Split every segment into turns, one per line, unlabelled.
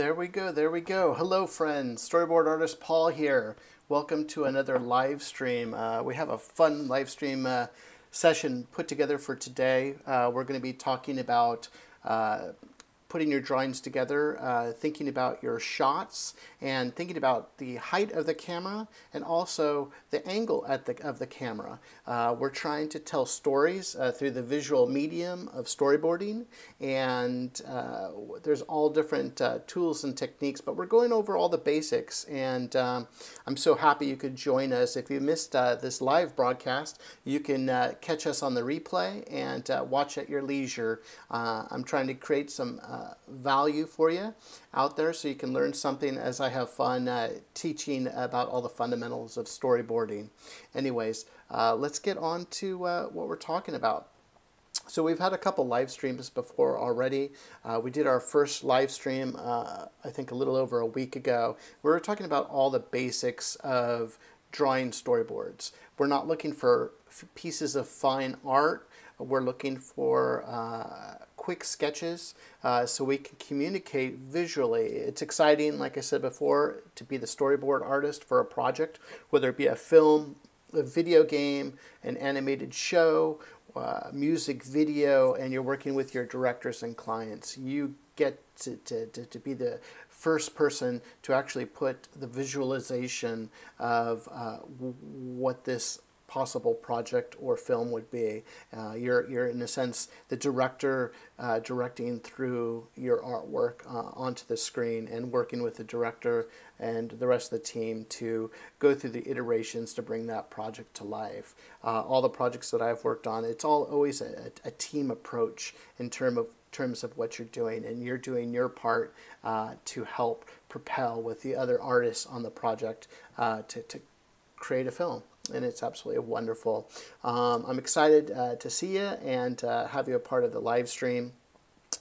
There we go, there we go. Hello, friends. Storyboard artist Paul here. Welcome to another live stream. Uh, we have a fun live stream uh, session put together for today. Uh, we're going to be talking about uh, putting your drawings together, uh, thinking about your shots, and thinking about the height of the camera and also the angle at the, of the camera. Uh, we're trying to tell stories uh, through the visual medium of storyboarding, and uh, there's all different uh, tools and techniques, but we're going over all the basics, and um, I'm so happy you could join us. If you missed uh, this live broadcast, you can catch us on the replay and watch at your leisure. I'm trying to create some value for you out there so you can learn something as I have fun uh, teaching about all the fundamentals of storyboarding. Anyways, uh, let's get on to uh, what we're talking about. So we've had a couple live streams before already. Uh, we did our first live stream, uh, I think a little over a week ago. We were talking about all the basics of drawing storyboards. We're not looking for pieces of fine art. We're looking for uh, quick sketches uh, so we can communicate visually. It's exciting, like I said before, to be the storyboard artist for a project, whether it be a film, a video game, an animated show, uh, music video, and you're working with your directors and clients. You get to, to, to, be the first person to actually put the visualization of uh, what this possible project or film would be. Uh, you're, you're, in a sense, the director uh, directing through your artwork uh, onto the screen and working with the director and the rest of the team to go through the iterations to bring that project to life. Uh, all the projects that I've worked on, it's all always a, a team approach in term of, terms of what you're doing, and you're doing your part uh, to help propel with the other artists on the project uh, to, to create a film and it's absolutely wonderful. Um, I'm excited uh, to see you and uh, have you a part of the live stream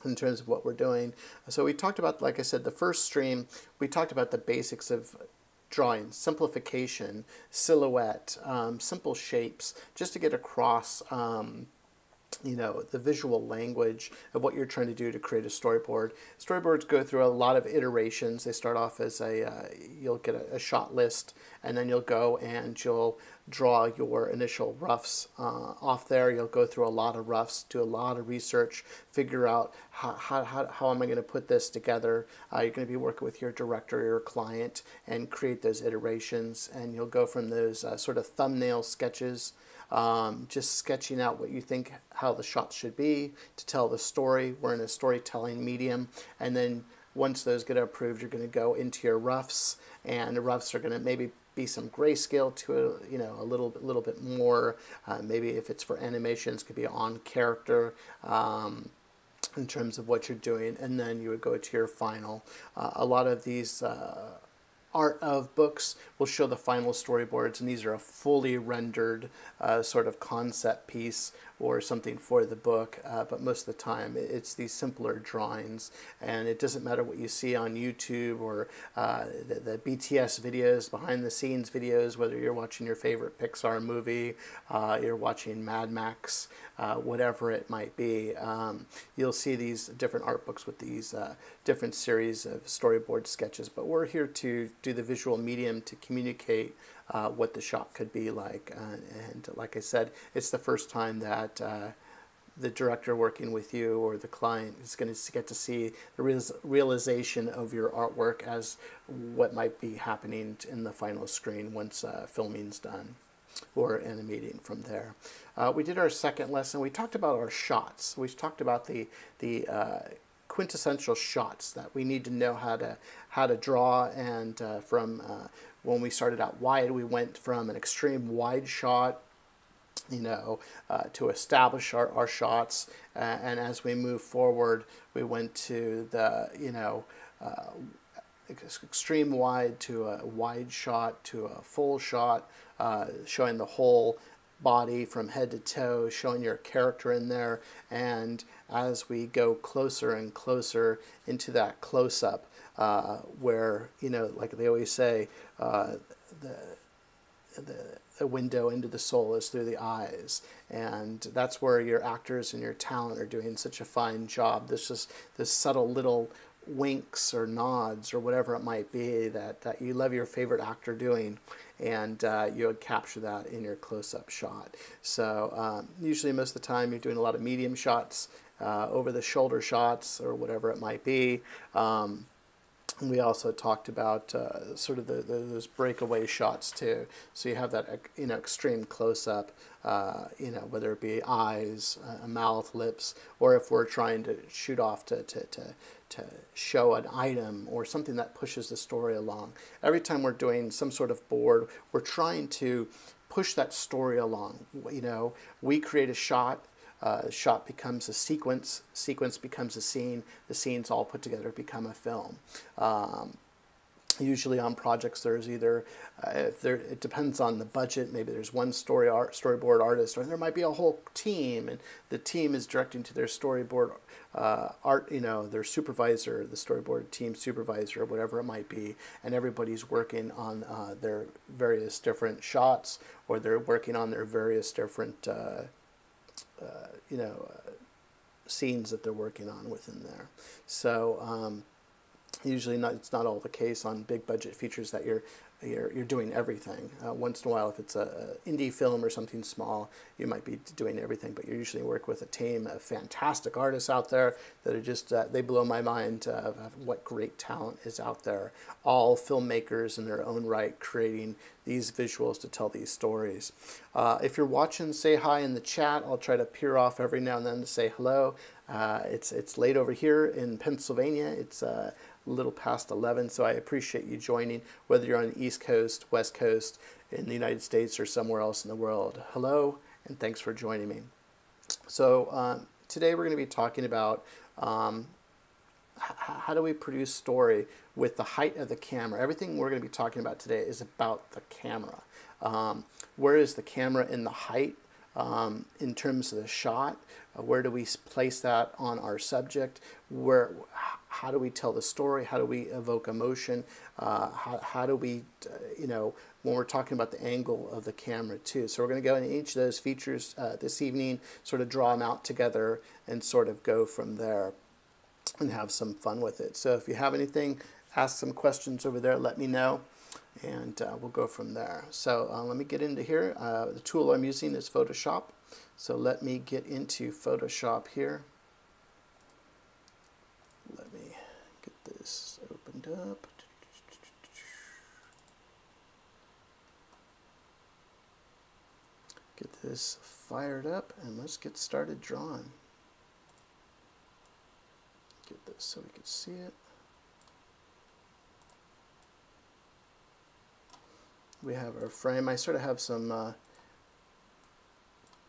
in terms of what we're doing. So we talked about, like I said, the first stream, we talked about the basics of drawing, simplification, silhouette, um, simple shapes, just to get across um, you know, the visual language of what you're trying to do to create a storyboard. Storyboards go through a lot of iterations. They start off as a, uh, you'll get a, a, shot list, and then you'll go and you'll draw your initial roughs uh, off there. You'll go through a lot of roughs, do a lot of research, figure out how, how, how, how am I going to put this together. Uh, you're going to be working with your director or your client and create those iterations, and you'll go from those uh, sort of thumbnail sketches um, just sketching out what you think how the shots should be to tell the story. We're in a storytelling medium, and then once those get approved, you're going to go into your roughs, and the roughs are going to maybe be some grayscale to it, you know, a little bit, little bit more. Uh, maybe if it's for animations, could be on character. Um, in terms of what you're doing, and then you would go to your final. Uh, a lot of these uh, art of books will show the final storyboards, and these are a fully rendered uh, sort of concept piece or something for the book, uh, but most of the time it's these simpler drawings. And it doesn't matter what you see on YouTube or uh, the, the, BTS videos, behind the scenes videos, whether you're watching your favorite Pixar movie, uh, you're watching Mad Max, uh, whatever it might be. Um, you'll see these different art books with these uh, different series of storyboard sketches, but we're here to do the visual medium to communicate uh, what the shot could be like. Uh, and like I said, it's the first time that uh, the director working with you or the client is going to get to see the real- realization of your artwork as what might be happening in the final screen once uh, filming's done or animating from there. Uh, we did our second lesson. We talked about our shots. We talked about the the uh, quintessential shots that we need to know how to how to draw and uh, from uh, when we started out wide we went from an extreme wide shot you know uh, to establish our, our shots uh, and as we move forward we went to the you know uh, extreme wide to a wide shot to a full shot uh, showing the whole body from head to toe, showing your character in there. And as we go closer and closer into that close up, uh, where, you know, like they always say, uh, the, the, window into the soul is through the eyes. And that's where your actors and your talent are doing such a fine job. This just this subtle little winks or nods or whatever it might be that, that you love your favorite actor doing and uh, you would capture that in your close-up shot. So um, usually most of the time you're doing a lot of medium shots, uh, over the shoulder shots or whatever it might be. Um, we also talked about uh, sort of the, the, those breakaway shots too. So you have that you know extreme close up, uh, you know whether it be eyes, uh, mouth, lips, or if we're trying to shoot off to, to, to, to show an item or something that pushes the story along. Every time we're doing some sort of board, we're trying to push that story along. You know, we create a shot uh, shot becomes a sequence, sequence becomes a scene, the scenes all put together become a film. Um, usually on projects there's either uh, there it depends on the budget maybe there's one story art storyboard artist or there might be a whole team and the team is directing to their storyboard uh, art you know their supervisor the storyboard team supervisor whatever it might be and everybody's working on uh, their various different shots or they're working on their various different uh, you know, uh, scenes that they're working on within there. So um, usually not, it's not all the case on big budget features that you're you're, you're doing everything. Uh, once in a while, if it's a, a, indie film or something small, you might be doing everything, but you usually work with a team of fantastic artists out there that are just, uh, they blow my mind of, what great talent is out there. All filmmakers in their own right creating these visuals to tell these stories. Uh, if you're watching, say hi in the chat. I'll try to peer off every now and then to say hello. Uh, it's, it's late over here in Pennsylvania. It's uh, little past 11, so I appreciate you joining, whether you're on the East Coast, West Coast, in the United States, or somewhere else in the world. Hello, and thanks for joining me. So um, today we're going to be talking about um, how do we produce story with the height of the camera. Everything we're going to be talking about today is about the camera. Um, where is the camera in the height um, in terms of the shot? Uh, where do we place that on our subject? Where how do we tell the story? How do we evoke emotion? Uh, how, how do we, uh, you know, when we're talking about the angle of the camera too. So we're going to go into each of those features uh, this evening, sort of draw them out together and sort of go from there and have some fun with it. So if you have anything, ask some questions over there, let me know, and uh, we'll go from there. So uh, let me get into here. Uh, the tool I'm using is Photoshop. So let me get into Photoshop here. this opened up. Get this fired up and let's get started drawing. Get this so we can see it. We have our frame. I sort of have some uh,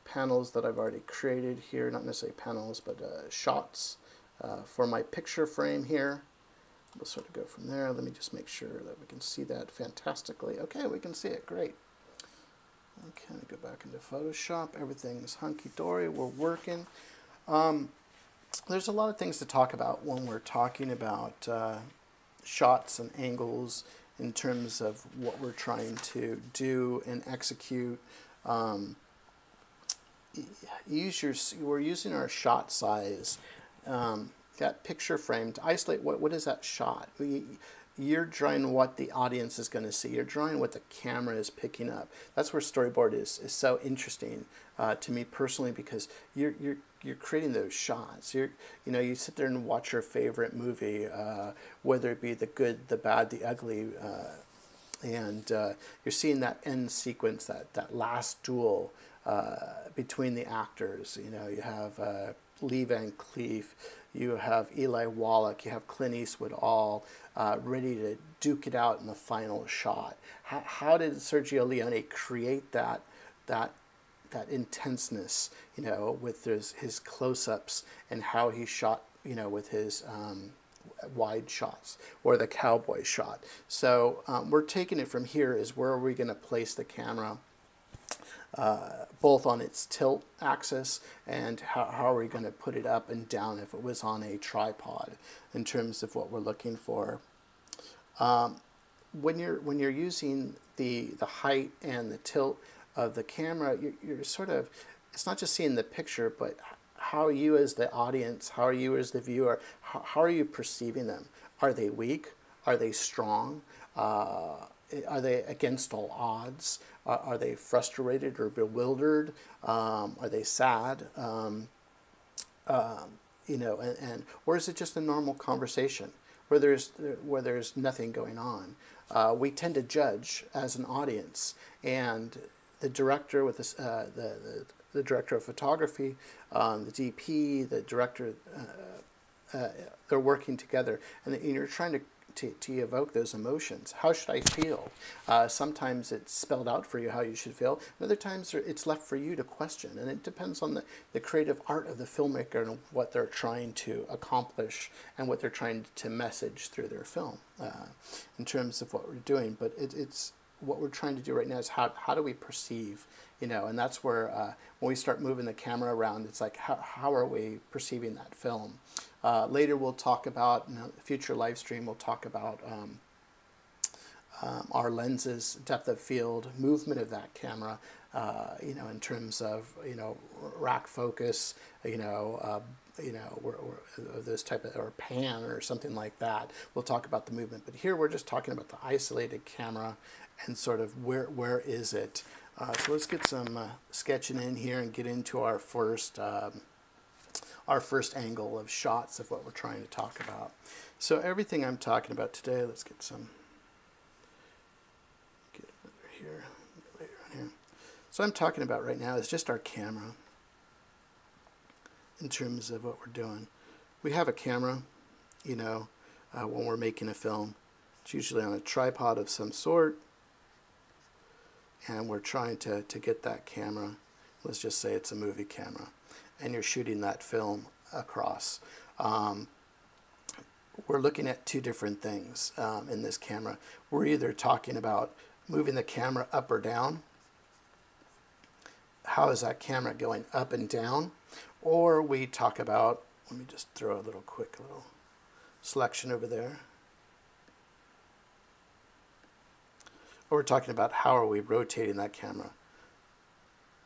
panels that I've already created here, not necessarily panels, but uh, shots uh, for my picture frame here. We'll sort of go from there. Let me just make sure that we can see that fantastically. Okay, we can see it. Great. Okay, go back into Photoshop. Everything's hunky-dory. We're working. Um, there's a lot of things to talk about when we're talking about uh, shots and angles in terms of what we're trying to do and execute. Um, use your, we're using our shot size. Um, that picture frame to isolate what, what is that shot. You're drawing what the audience is going to see. You're drawing what the camera is picking up. That's where storyboard is, is so interesting uh, to me personally because you're, you're, you're creating those shots. You're, you know, you sit there and watch your favorite movie, uh, whether it be the good, the bad, the ugly, uh, and uh, you're seeing that end sequence, that, that last duel uh, between the actors. You know, you have uh, Lee Van Cleef, you have Eli Wallach, you have Clint Eastwood all uh, ready to duke it out in the final shot. How, how did Sergio Leone create that, that, that intenseness, you know, with his, his close-ups and how he shot, you know, with his um, wide shots or the cowboy shot. So um, we're taking it from here is where are we going to place the camera uh, both on its tilt axis and how, how are we going to put it up and down if it was on a tripod in terms of what we're looking for. Um, when you're when you're using the the height and the tilt of the camera, you're, you're sort of it's not just seeing the picture, but how are you as the audience? How are you as the viewer? How, how are you perceiving them? Are they weak? Are they strong? Uh, are they against all odds? Are, are they frustrated or bewildered? Um, are they sad? Um, um, you know, and, and or is it just a normal conversation where there's where there's nothing going on? Uh, we tend to judge as an audience, and the director with this, uh, the, the the director of photography, um, the DP, the director, uh, uh, they're working together, and, and you're trying to to, to evoke those emotions. How should I feel? Uh, sometimes it's spelled out for you how you should feel. Other times it's left for you to question. And it depends on the, the creative art of the filmmaker and what they're trying to accomplish and what they're trying to message through their film uh, in terms of what we're doing. But it, it's what we're trying to do right now is how, how do we perceive you know and that's where uh, when we start moving the camera around it's like how, how are we perceiving that film uh, later we'll talk about, in a future live stream, we'll talk about um, um, our lenses, depth of field, movement of that camera, uh, you know, in terms of, you know, rack focus, you know, uh, you know, or, or this type of, or pan or something like that. We'll talk about the movement. But here we're just talking about the isolated camera and sort of where, where is it? Uh, so let's get some uh, sketching in here and get into our first um, our first angle of shots of what we're trying to talk about. So everything I'm talking about today, let's get some, get over here, later on here. So I'm talking about right now is just our camera in terms of what we're doing. We have a camera, you know, uh, when we're making a film. It's usually on a tripod of some sort. And we're trying to, to get that camera. Let's just say it's a movie camera and you're shooting that film across. Um, we're looking at two different things um, in this camera. We're either talking about moving the camera up or down. How is that camera going up and down? Or we talk about, let me just throw a little quick little selection over there. Or we're talking about how are we rotating that camera.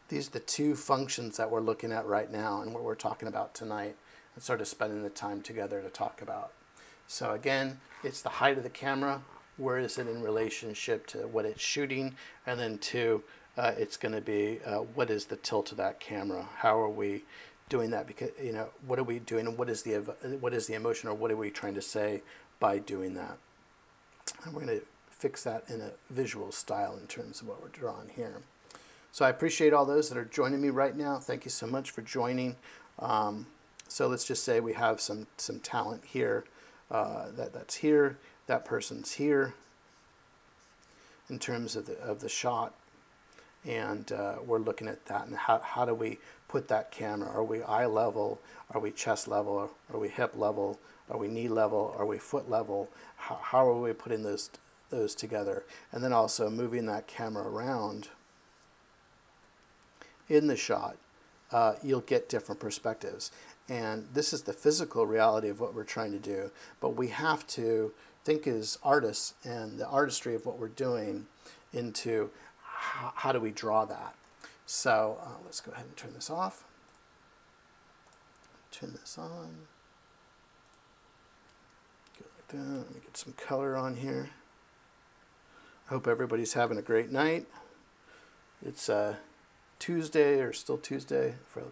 These are the two functions that we're looking at right now and what we're talking about tonight and sort of spending the time together to talk about. So again, it's the height of the camera, where is it in relationship to what it's shooting, and then two, uh, it's going to be uh, what is the tilt of that camera? How are we doing that? Because you know, what are we doing, and what is the what is the emotion, or what are we trying to say by doing that? And we're going to fix that in a visual style in terms of what we're drawing here. So I appreciate all those that are joining me right now. Thank you so much for joining. Um, so let's just say we have some, some talent here uh, that, that's here, that person's here in terms of the, of the shot. And uh, we're looking at that and how, how do we put that camera? Are we eye level? Are we chest level? Are we hip level? Are we knee level? Are we foot level? How, how are we putting those, those together? And then also moving that camera around in the shot, uh, you'll get different perspectives. And this is the physical reality of what we're trying to do. But we have to think as artists and the artistry of what we're doing into how, do we draw that. So uh, let's go ahead and turn this off. Turn this on. Go like that. Let me get some color on here. I hope everybody's having a great night. It's uh, Tuesday, or still Tuesday, for a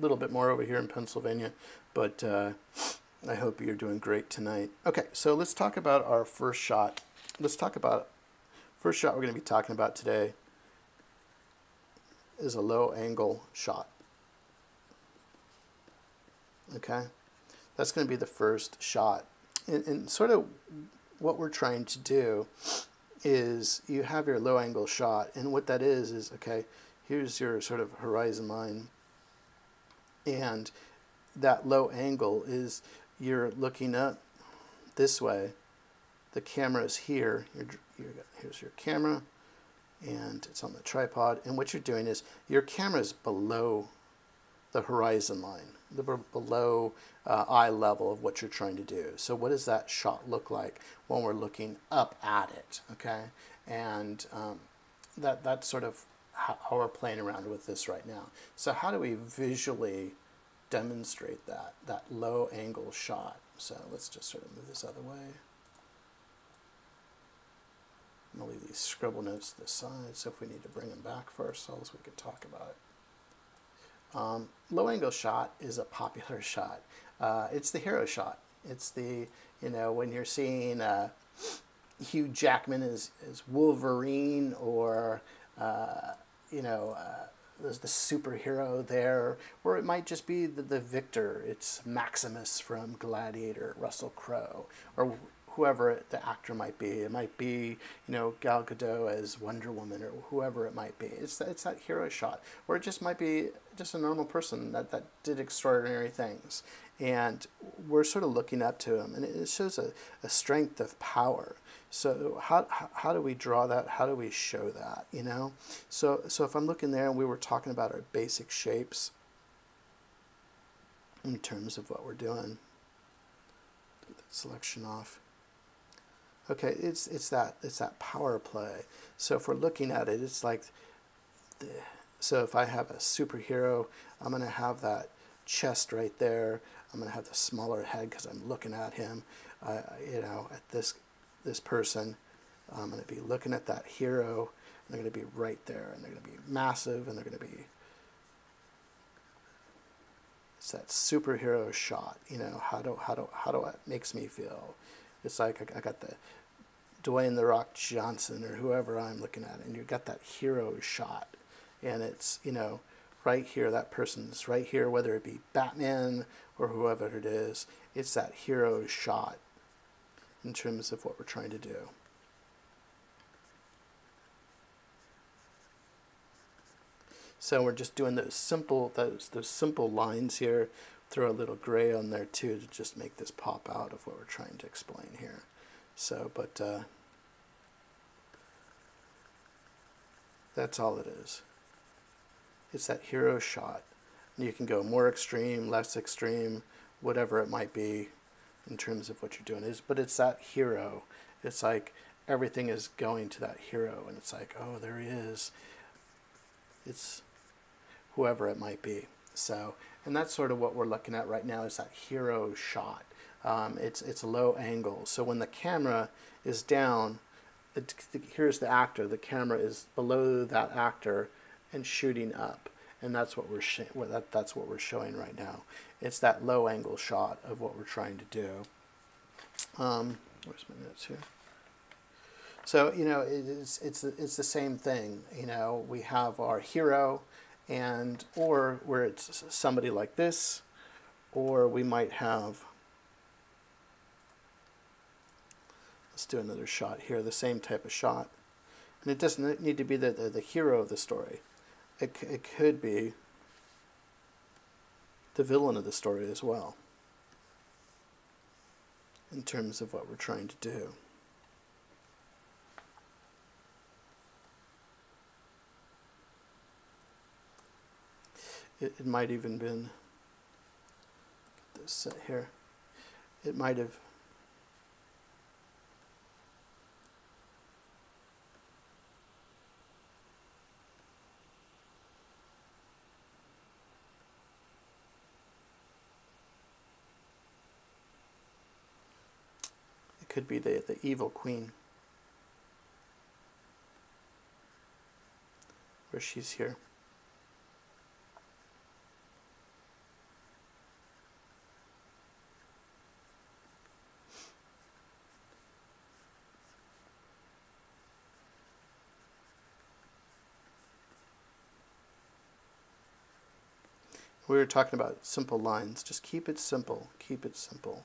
little bit more over here in Pennsylvania. But uh, I hope you're doing great tonight. Okay, so let's talk about our first shot. Let's talk about first shot we're going to be talking about today is a low angle shot. Okay, that's going to be the first shot. And, and sort of what we're trying to do is you have your low angle shot, and what that is is okay here's your sort of horizon line. And that low angle is you're looking up this way. The camera is here. You're, you're, here's your camera, and it's on the tripod. And what you're doing is your camera is below the horizon line, the below uh, eye level of what you're trying to do. So what does that shot look like when we're looking up at it? Okay, and um, that that's sort of how, we're playing around with this right now. So how do we visually demonstrate that, that low angle shot. So let's just sort of move this other way. I'm going to leave these scribble notes to the side, so if we need to bring them back for ourselves, we could talk about it. Um, low angle shot is a popular shot. Uh, it's the hero shot. It's the, you know, when you're seeing uh, Hugh Jackman as, as Wolverine or, uh, you know, uh, there's the superhero there, or it might just be the, the victor. It's Maximus from Gladiator, Russell Crowe, or whoever the actor might be. It might be, you know, Gal Gadot as Wonder Woman or whoever it might be. It's, it's that hero shot. Or it just might be just a normal person that, that did extraordinary things. And we're sort of looking up to him. And it shows a, a strength of power. So how, how do we draw that? How do we show that, you know? So, so if I'm looking there and we were talking about our basic shapes in terms of what we're doing, get that selection off. Okay, it's it's that it's that power play. So if we're looking at it, it's like, the, so if I have a superhero, I'm gonna have that chest right there. I'm gonna have the smaller head because I'm looking at him. Uh, you know, at this this person. Um, I'm going to be looking at that hero, and they're going to be right there, and they're going to be massive, and they're going to be. It's that superhero shot, you know. How do how do how do it makes me feel? It's like I, I got the Dwayne the Rock Johnson or whoever I'm looking at, and you got that hero shot, and it's you know right here. That person's right here, whether it be Batman or whoever it is. It's that hero shot in terms of what we're trying to do. So we're just doing those simple those those simple lines here. Throw a little gray on there too to just make this pop out of what we're trying to explain here. So, but uh, that's all it is. It's that hero shot. And you can go more extreme, less extreme, whatever it might be in terms of what you're doing. Is but it's that hero. It's like everything is going to that hero and it's like oh there he is. It's whoever it might be. So and that's sort of what we're looking at right now is that hero shot. Um, it's it's a low angle. So when the camera is down it, here's the actor. The camera is below that actor and shooting up. And that's what we're that, that's what we're showing right now. It's that low angle shot of what we're trying to do. Um, where's my notes here? So you know it's it's it's the same thing. You know we have our hero, and or where it's somebody like this, or we might have. Let's do another shot here. The same type of shot, and it doesn't need to be the the, the hero of the story it, it could be the villain of the story as well, in terms of what we're trying to do. It, it might even been this set here. It might have could be the, the evil queen. Where she's here. We were talking about simple lines. Just keep it simple. Keep it simple.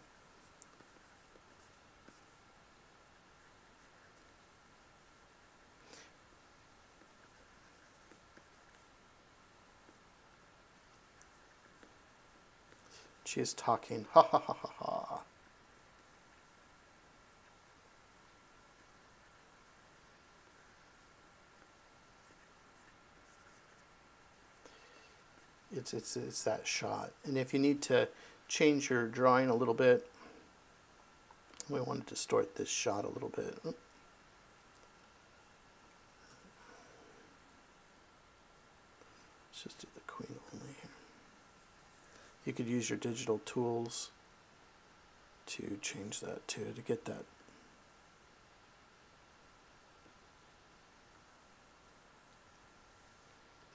She is talking. Ha ha ha ha ha. It's, it's, it's that shot. And if you need to change your drawing a little bit, we want to distort this shot a little bit. Let's just do the queen only here. You could use your digital tools to change that too, to get that.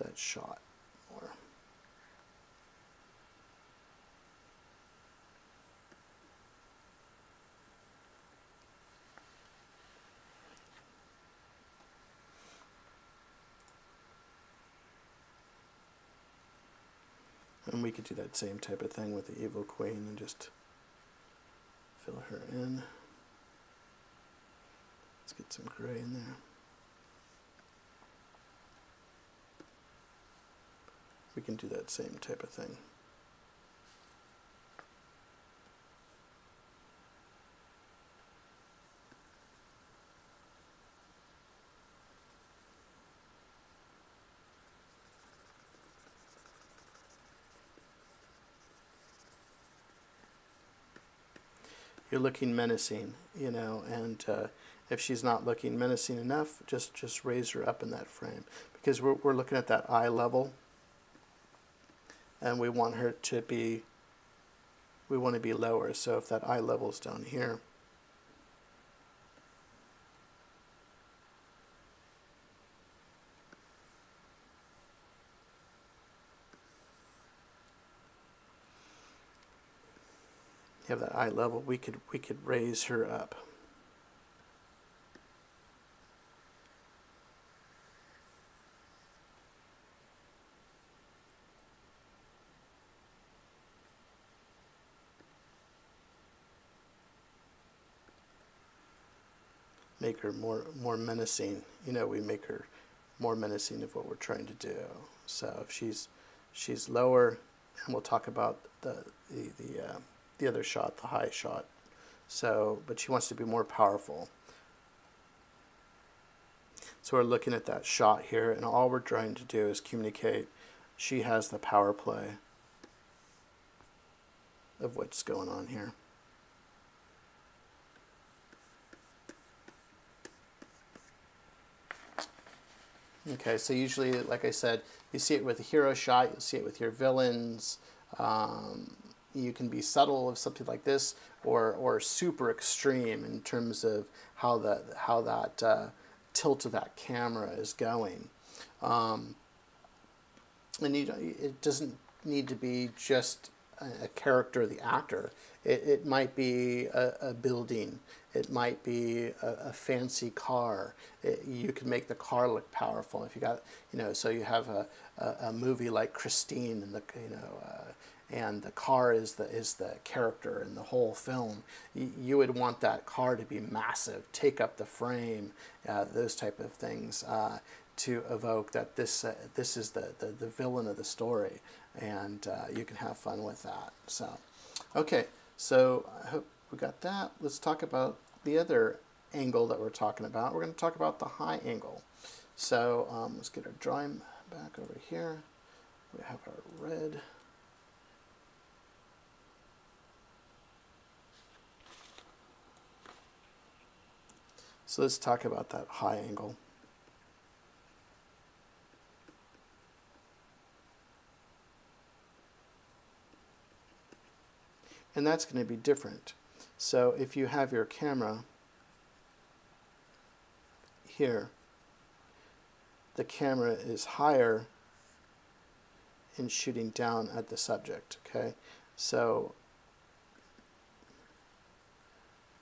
That shot And we could do that same type of thing with the Evil Queen and just fill her in. Let's get some gray in there. We can do that same type of thing. You're looking menacing, you know, and uh, if she's not looking menacing enough, just just raise her up in that frame because we're we're looking at that eye level, and we want her to be. We want to be lower, so if that eye level is down here. Have that eye level, we could we could raise her up. Make her more more menacing. You know, we make her more menacing of what we're trying to do. So if she's she's lower, and we'll talk about the the, the uh, the other shot, the high shot. So, but she wants to be more powerful. So we're looking at that shot here, and all we're trying to do is communicate she has the power play of what's going on here. Okay, so usually, like I said, you see it with a hero shot, you'll see it with your villains, um, you can be subtle of something like this or, or super extreme in terms of how, the, how that uh, tilt of that camera is going. Um, and you, it doesn't need to be just a character, the actor. It, it might be a, a building. It might be a, a fancy car. It, you can make the car look powerful. If you got, you know, so you have a, a, a movie like Christine and the, you know, uh, and the car is the is the character in the whole film. You, would want that car to be massive, take up the frame, uh, those type of things uh, to evoke that this uh, this is the, the the villain of the story, and uh, you can have fun with that. So, okay, so I hope we got that. Let's talk about the other angle that we're talking about. We're going to talk about the high angle. So um, let's get our drawing back over here. We have our red. So let's talk about that high angle. And that's going to be different. So if you have your camera here, the camera is higher in shooting down at the subject, okay? So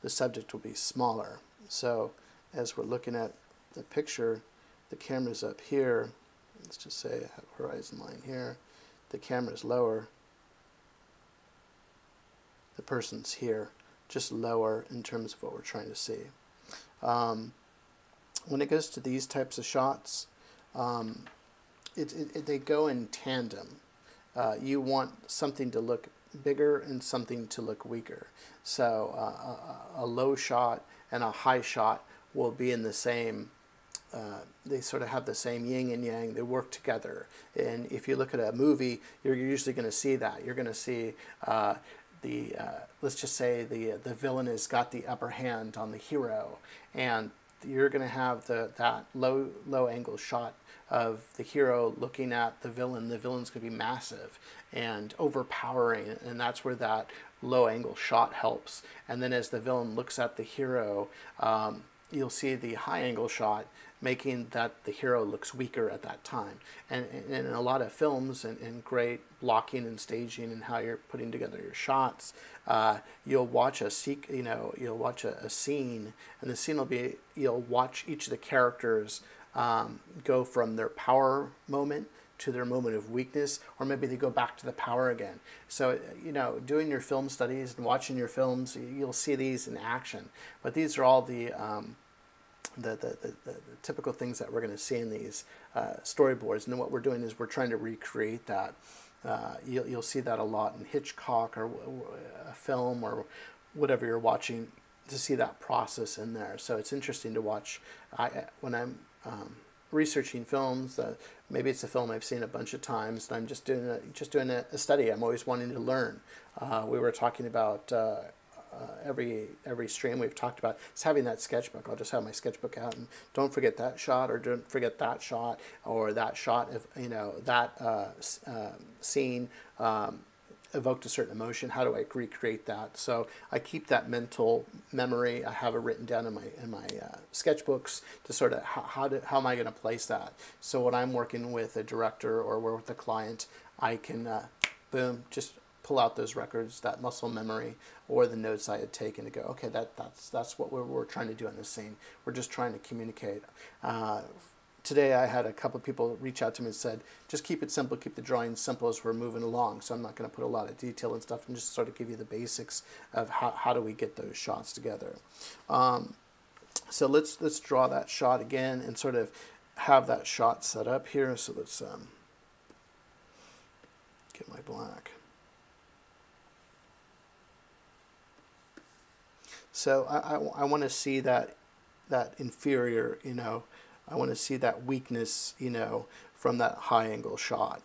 the subject will be smaller. So as we're looking at the picture, the camera's up here. Let's just say I have a horizon line here. The camera's lower. The person's here, just lower in terms of what we're trying to see. Um, when it goes to these types of shots, um, it, it, it, they go in tandem. Uh, you want something to look bigger and something to look weaker. So uh, a, a low shot and a high shot will be in the same uh, they sort of have the same yin and yang. They work together. And if you look at a movie, you're usually going to see that. You're going to see uh, the uh, let's just say the the villain has got the upper hand on the hero, and you're going to have the that low low angle shot of the hero looking at the villain. The villain's going to be massive and overpowering, and that's where that low angle shot helps. And then as the villain looks at the hero, um, you'll see the high angle shot making that the hero looks weaker at that time. And, and in a lot of films and, and, great blocking and staging and how you're putting together your shots, uh, you'll watch a you know, you'll watch a, a, scene, and the scene will be you'll watch each of the characters um, go from their power moment to their moment of weakness, or maybe they go back to the power again. So, you know, doing your film studies and watching your films, you'll see these in action. But these are all the um, the, the, the, the, typical things that we're going to see in these uh, storyboards. And what we're doing is we're trying to recreate that. Uh, you'll, you'll see that a lot in Hitchcock or a film or whatever you're watching to see that process in there. So it's interesting to watch. I, when I'm um, researching films, uh, maybe it's a film I've seen a bunch of times, and I'm just doing a, just doing a, study. I'm always wanting to learn. Uh, we were talking about uh, uh, every every stream we've talked about is having that sketchbook. I'll just have my sketchbook out and don't forget that shot or don't forget that shot or that shot of you know that uh, uh, scene um, evoked a certain emotion. How do I recreate that? So I keep that mental memory. I have it written down in my in my uh, sketchbooks to sort of how how, do, how am I going to place that. So when I'm working with a director or we're with a client, I can uh, boom just pull out those records, that muscle memory, or the notes I had taken to go, okay, that, that's, that's what we're, we're trying to do in this scene. We're just trying to communicate. Uh, today I had a couple of people reach out to me and said, just keep it simple, keep the drawing simple as we're moving along. So I'm not going to put a lot of detail and stuff and just sort of give you the basics of how, how do we get those shots together. Um, so let's, let's draw that shot again and sort of have that shot set up here. So let's um, get my black. So I, I, I want to see that that inferior, you know, I want to see that weakness, you know, from that high angle shot.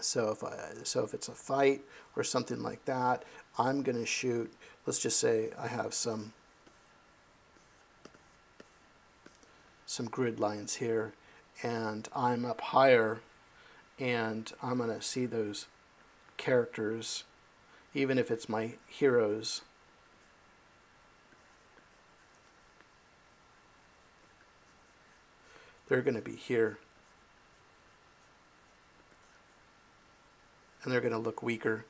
So if I so if it's a fight or something like that, I'm going to shoot. Let's just say I have some some grid lines here, and I'm up higher, and I'm going to see those characters, even if it's my heroes they're going to be here. And they're going to look weaker.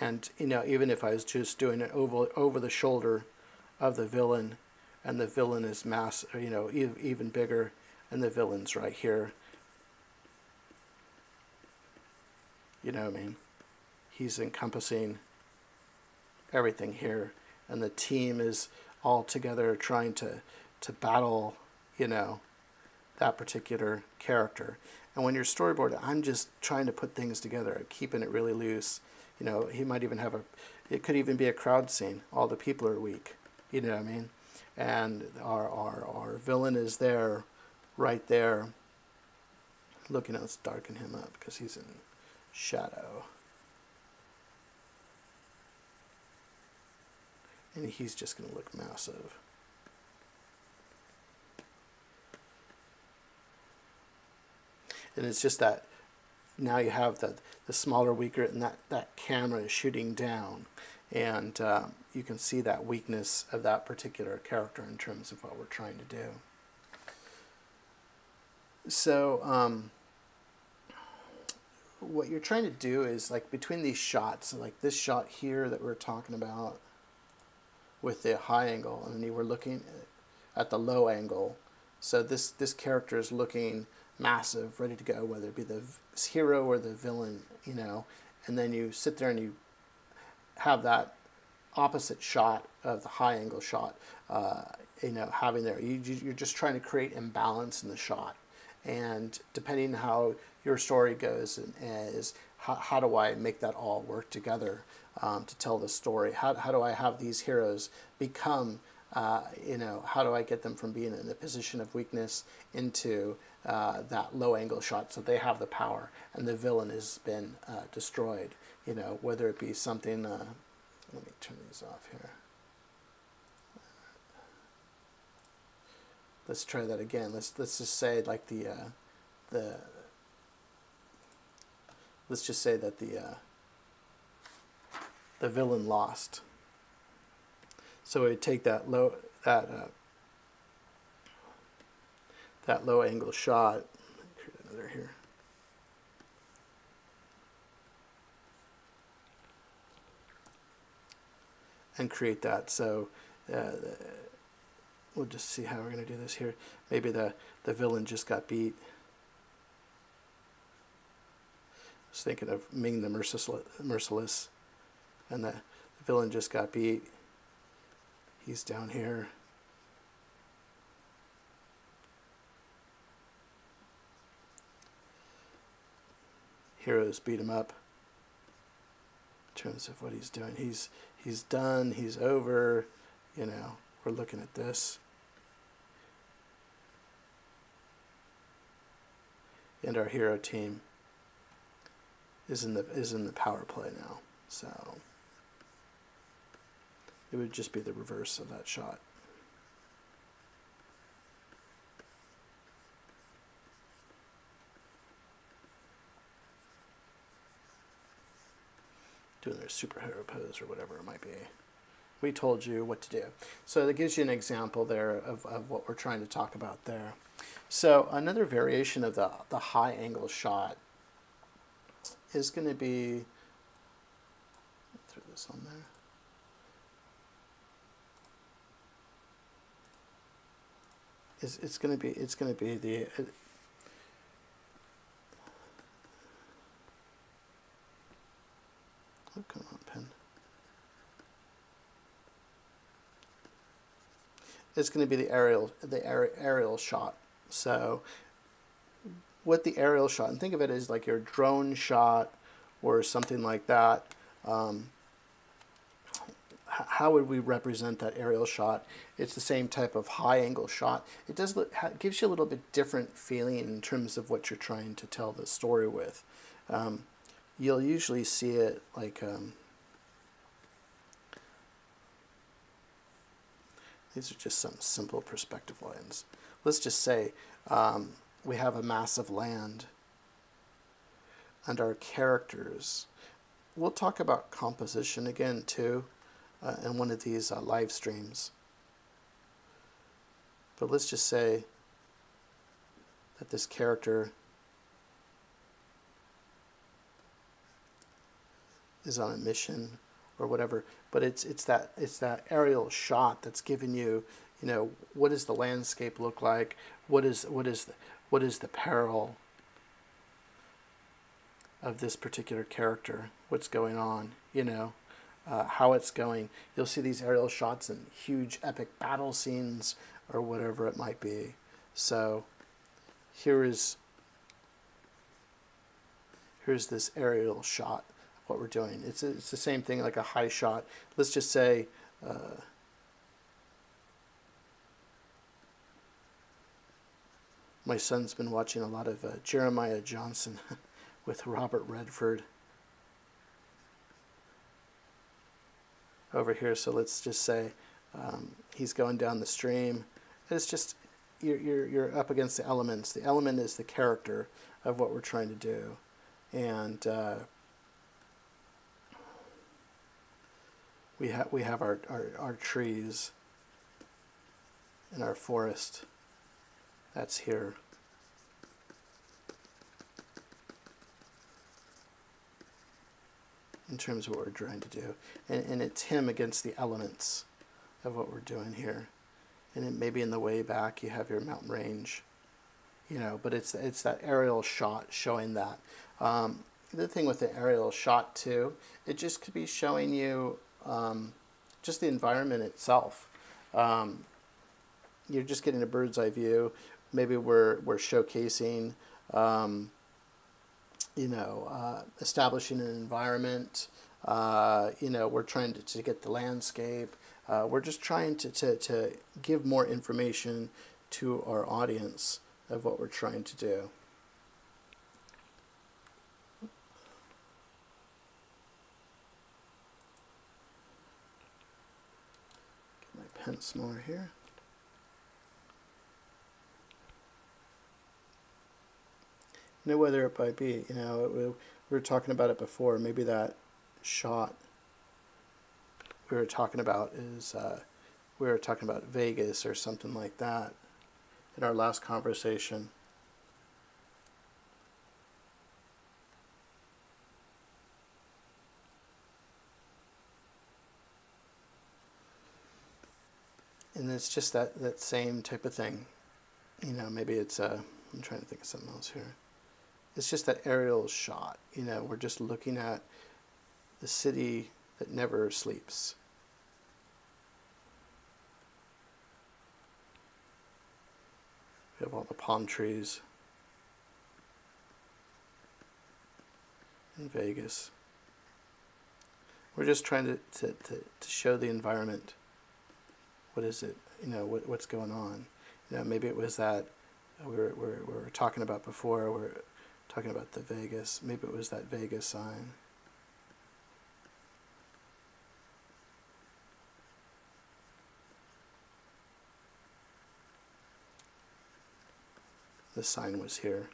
And, you know, even if I was just doing it over, over the shoulder of the villain, and the villain is mass, you know, even bigger, and the villain's right here. You know what I mean? He's encompassing everything here, and the team is all together trying to, to battle, you know, that particular character. And when you're storyboarding, I'm just trying to put things together, keeping it really loose. You know, he might even have a, it could even be a crowd scene. All the people are weak. You know what I mean? And our, our, our villain is there, right there, looking, let's darken him up because he's in shadow. And he's just going to look massive. And it's just that now you have the, the smaller, weaker, and that, that camera is shooting down. And uh, you can see that weakness of that particular character in terms of what we're trying to do. So, um, what you're trying to do is like between these shots, like this shot here that we're talking about with the high angle, and then you were looking at the low angle. So this this character is looking massive, ready to go, whether it be the hero or the villain, you know, and then you sit there and you have that opposite shot of the high angle shot, uh, you know, having there. You, you're just trying to create imbalance in the shot. And depending on how your story goes, and is how, how do I make that all work together um, to tell the story? How, how do I have these heroes become, uh, you know, how do I get them from being in a position of weakness into uh, that low angle shot so they have the power and the villain has been uh, destroyed you know whether it be something uh, let me turn these off here let's try that again. Let's let's just say like the uh, the let's just say that the uh, the villain lost. So we take that low that uh, that low angle shot. Create another here. And create that. So uh, we'll just see how we're going to do this here. Maybe the, the villain just got beat. I was thinking of Ming the Merciless, merciless and the, the villain just got beat. He's down here. Heroes beat him up in terms of what he's doing. He's he's done, he's over, you know, we're looking at this. And our hero team is in the is in the power play now. So it would just be the reverse of that shot. Doing their superhero pose or whatever it might be. We told you what to do. So that gives you an example there of, of what we're trying to talk about there. So another variation of the, the high angle shot is going to be, throw this on there. It's, it's going to be it's going to be the uh, oh come on pen. It's going to be the aerial the aerial shot. So with the aerial shot and think of it as like your drone shot or something like that um, how would we represent that aerial shot? It's the same type of high angle shot. It does look, gives you a little bit different feeling in terms of what you're trying to tell the story with. Um, you'll usually see it like um, these are just some simple perspective lines. Let's just say um, we have a mass of land and our characters. We'll talk about composition again too uh, in one of these uh, live streams. But let's just say that this character is on a mission or whatever but it's it's that it's that aerial shot that's giving you you know what does the landscape look like? What is what is the, what is the peril of this particular character? What's going on you know uh, how it's going. You'll see these aerial shots and huge epic battle scenes or whatever it might be. So here is here's this aerial shot of what we're doing. It's, a, it's the same thing like a high shot. Let's just say uh, my son's been watching a lot of uh, Jeremiah Johnson with Robert Redford. Over here. So let's just say um, he's going down the stream. It's just you're, you're, you're up against the elements. The element is the character of what we're trying to do. And uh, we, ha we have our, our, our trees and our forest. That's here. In terms of what we're trying to do. And, and it's him against the elements of what we're doing here. And it maybe in the way back you have your mountain range, you know, but it's, it's that aerial shot showing that. Um, the thing with the aerial shot too, it just could be showing you um, just the environment itself. Um, you're just getting a bird's eye view. Maybe we're, we're showcasing um, you know, uh, establishing an environment. Uh, you know, we're trying to, to get the landscape. Uh, we're just trying to, to, to give more information to our audience of what we're trying to do. Get my pen smaller here. Know whether it might be. You know, it, we, we were talking about it before. Maybe that shot we were talking about is uh, we were talking about Vegas or something like that in our last conversation. and it's just that, that same type of thing. You know, maybe it's, uh, I'm trying to think of something else here. It's just that aerial shot. You know, we're just looking at the city that never sleeps. We have all the palm trees in Vegas. We're just trying to, to, to, to show the environment what is it? You know, what, what's going on? You know, maybe it was that we were, we, were, we were talking about before, we are talking about the Vegas. Maybe it was that Vegas sign. The sign was here.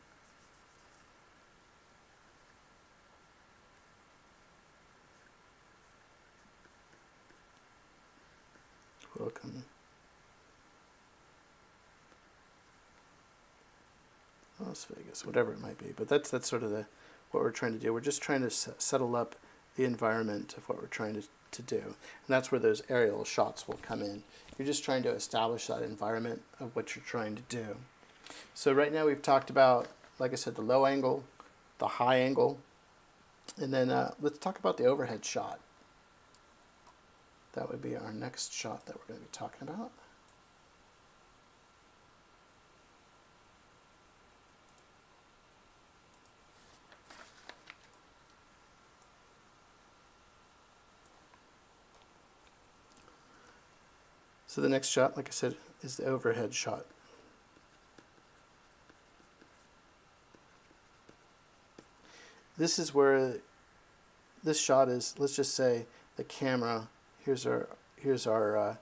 Welcome. Las Vegas, whatever it might be. But that's that's sort of the what we're trying to do. We're just trying to settle up the environment of what we're trying to, to do. And that's where those aerial shots will come in. You're just trying to establish that environment of what you're trying to do. So right now we've talked about, like I said, the low angle, the high angle, and then uh, let's talk about the overhead shot. That would be our next shot that we're going to be talking about. So the next shot, like I said, is the overhead shot. This is where this shot is, let's just say the camera here's our here's our uh,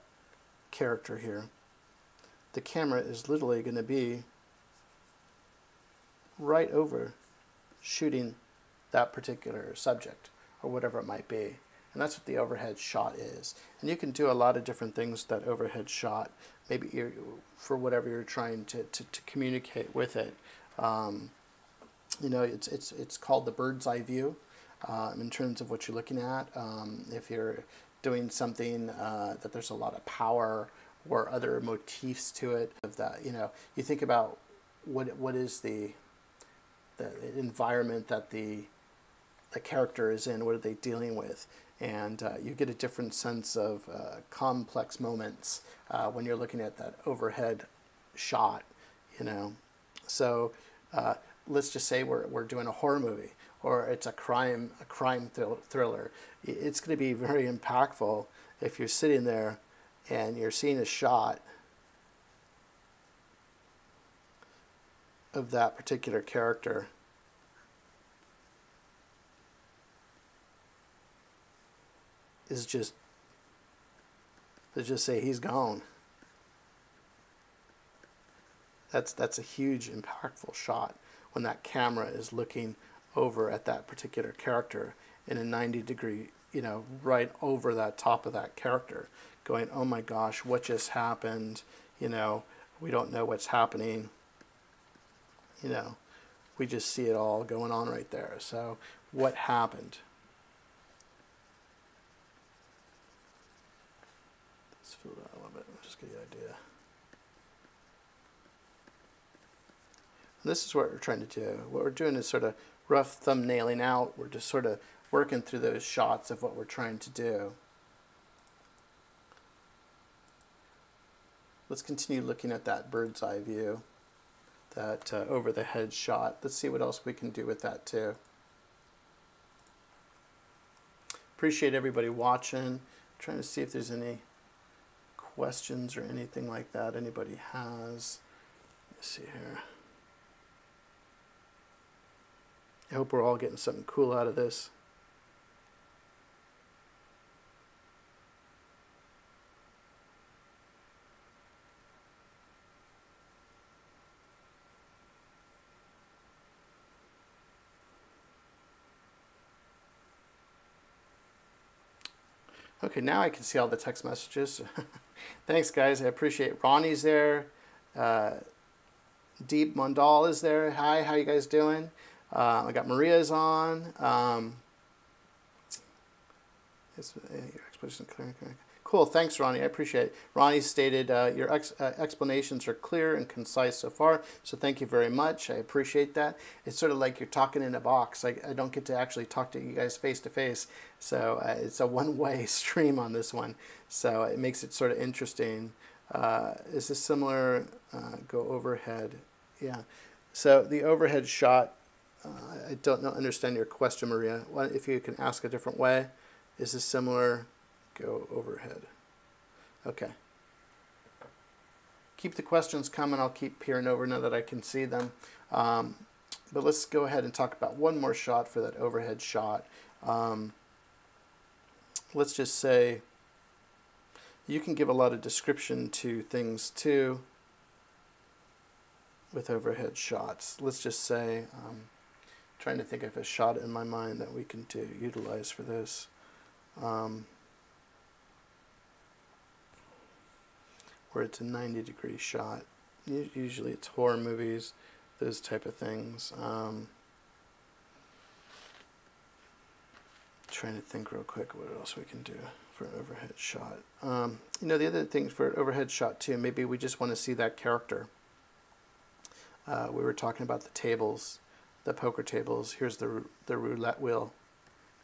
character here. The camera is literally going to be right over shooting that particular subject or whatever it might be. And that's what the overhead shot is. And you can do a lot of different things with that overhead shot, maybe for whatever you're trying to, to, to communicate with it. Um, you know, it's, it's, it's called the bird's eye view um, in terms of what you're looking at. Um, if you're doing something uh, that there's a lot of power or other motifs to it of that you know you think about what what is the the environment that the the character is in what are they dealing with and uh, you get a different sense of uh, complex moments uh, when you're looking at that overhead shot you know so uh, let's just say we're, we're doing a horror movie or it's a crime a crime thriller. It's going to be very impactful if you're sitting there and you're seeing a shot of that particular character. Is just let's just say he's gone. That's that's a huge impactful shot when that camera is looking over at that particular character in a 90 degree, you know, right over that top of that character, going, oh my gosh, what just happened? You know, we don't know what's happening. You know, we just see it all going on right there. So, what happened? A little bit, just get the idea. This is what we're trying to do. What we're doing is sort of rough thumbnailing out. We're just sort of working through those shots of what we're trying to do. Let's continue looking at that bird's eye view, that uh, over the head shot. Let's see what else we can do with that too. Appreciate everybody watching. Trying to see if there's any questions or anything like that anybody has. Let's see here. I hope we're all getting something cool out of this. Okay, now I can see all the text messages. Thanks, guys. I appreciate. Ronnie's there. Uh, Deep Mondal is there. Hi, how you guys doing? Uh, I got Maria's on. Um, it's, uh, your explanation clear. Cool. Thanks, Ronnie. I appreciate it. Ronnie stated uh, your ex uh, explanations are clear and concise so far, so thank you very much. I appreciate that. It's sort of like you're talking in a box. I, I don't get to actually talk to you guys face to face, so uh, it's a one-way stream on this one. So it makes it sort of interesting. Uh, is this similar? Uh, go overhead. Yeah. So the overhead shot. Uh, I don't know, understand your question, Maria. If you can ask a different way, is this similar? Go overhead. Okay. Keep the questions coming. I'll keep peering over now that I can see them. Um, but let's go ahead and talk about one more shot for that overhead shot. Um, let's just say you can give a lot of description to things too with overhead shots. Let's just say, um, trying to think of a shot in my mind that we can do utilize for this. Um, where it's a 90 degree shot. Usually it's horror movies, those type of things. Um, trying to think real quick what else we can do for an overhead shot. Um, you know, the other thing for an overhead shot too, maybe we just want to see that character. Uh, we were talking about the tables, the poker tables. Here's the, the roulette wheel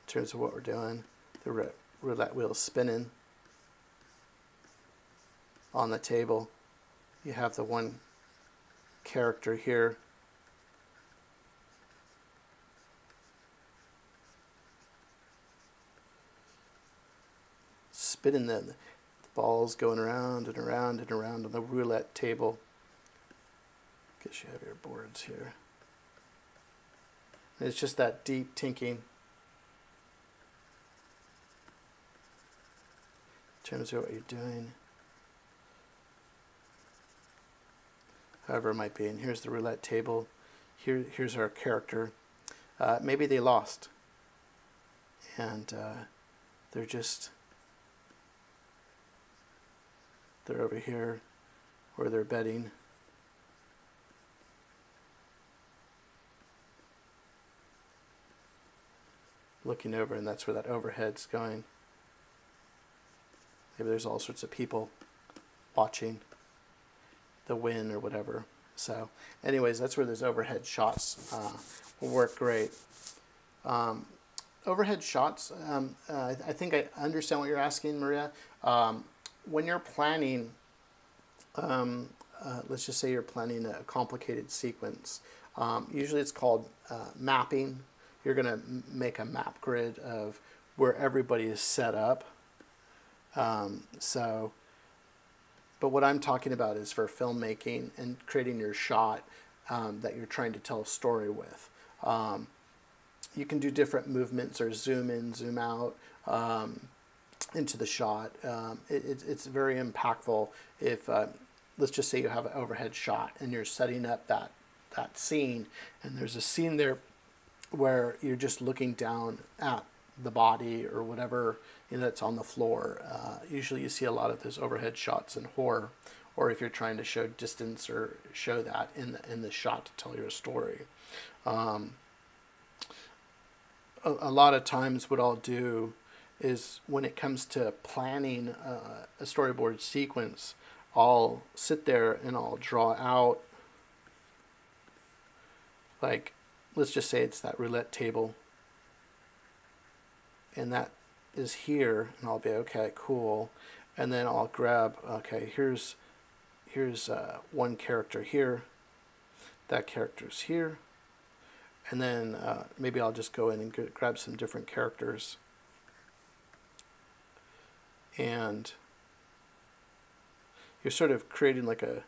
in terms of what we're doing. The roulette wheel spinning on the table. You have the one character here. Spinning the, the balls going around and around and around on the roulette table. Guess you have your boards here. And it's just that deep tinking. In terms of what you're doing. However it might be. And here's the roulette table. Here, here's our character. Uh, maybe they lost. And uh, they're just, they're over here, or they're betting. Looking over, and that's where that overhead's going. Maybe there's all sorts of people watching the win or whatever. So anyways, that's where those overhead shots uh, will work great. Um, overhead shots, um, uh, I think I understand what you're asking, Maria. Um, when you're planning, um, uh, let's just say you're planning a complicated sequence, um, usually it's called uh, mapping. You're going to make a map grid of where everybody is set up. Um, so but what I'm talking about is for filmmaking and creating your shot um, that you're trying to tell a story with. Um, you can do different movements or zoom in, zoom out um, into the shot. Um, it, it, it's very impactful if, uh, let's just say you have an overhead shot and you're setting up that, that scene and there's a scene there where you're just looking down at the body or whatever you know, that's on the floor. Uh, usually you see a lot of those overhead shots in horror, or if you're trying to show distance or show that in the, in the shot to tell your story. Um, a, a, lot of times what I'll do is when it comes to planning uh, a storyboard sequence, I'll sit there and I'll draw out like let's just say it's that roulette table and that is here and I'll be okay cool. And then I'll grab okay here's here's uh, one character here. That character's here. And then uh, maybe I'll just go in and grab some different characters. And you're sort of creating like a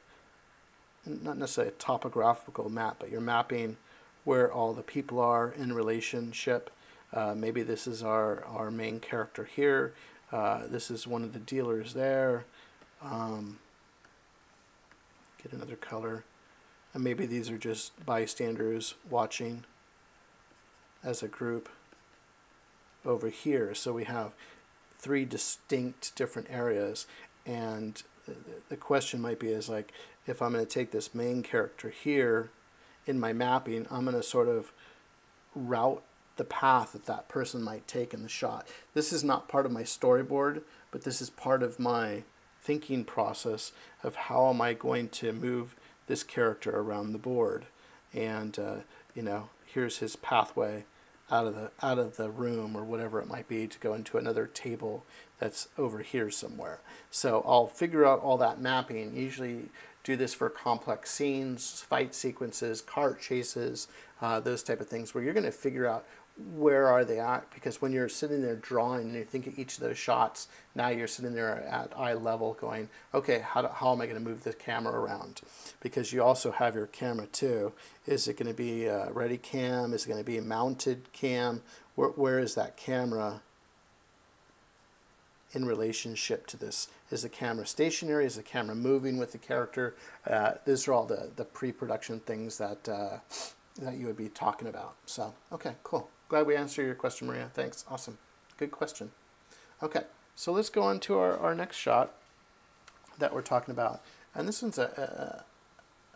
not necessarily a topographical map but you're mapping where all the people are in relationship uh, maybe this is our, our main character here. Uh, this is one of the dealers there. Um, get another color. And maybe these are just bystanders watching as a group over here. So we have three distinct different areas. And the question might be is like, if I'm going to take this main character here in my mapping, I'm going to sort of route the path that that person might take in the shot. This is not part of my storyboard, but this is part of my thinking process of how am I going to move this character around the board. And, uh, you know, here's his pathway out of the out of the room or whatever it might be to go into another table that's over here somewhere. So I'll figure out all that mapping. Usually do this for complex scenes, fight sequences, car chases, uh, those type of things where you're going to figure out where are they at? Because when you're sitting there drawing and you think of each of those shots now you're sitting there at eye level going okay how, do, how am i going to move the camera around? Because you also have your camera too. Is it going to be a ready cam? Is it going to be a mounted cam? Where, where is that camera in relationship to this? Is the camera stationary? Is the camera moving with the character? Uh, these are all the, the pre-production things that uh, that you would be talking about. So okay cool Glad we answered your question, Maria. Thanks. Awesome. Good question. Okay, so let's go on to our, our next shot that we're talking about. And this one's a,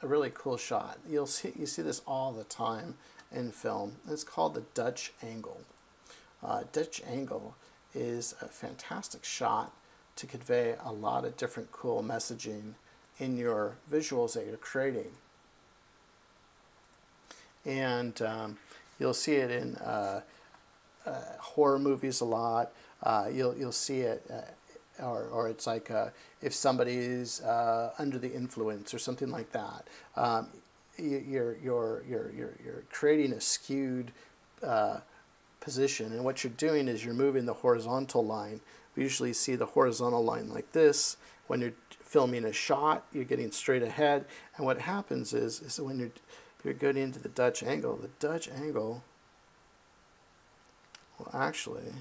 a, a really cool shot. You'll see, you see this all the time in film. It's called the Dutch angle. Uh, Dutch angle is a fantastic shot to convey a lot of different cool messaging in your visuals that you're creating. And um, You'll see it in uh, uh, horror movies a lot. Uh, you'll you'll see it, uh, or or it's like uh, if somebody's under the influence or something like that. Um, you're you're you're you're you're creating a skewed position, and what you're doing is you're moving the horizontal line. We usually see the horizontal line like this when you're filming a shot. You're getting straight ahead, and what happens is is when you're you're going into the Dutch angle, the Dutch angle will actually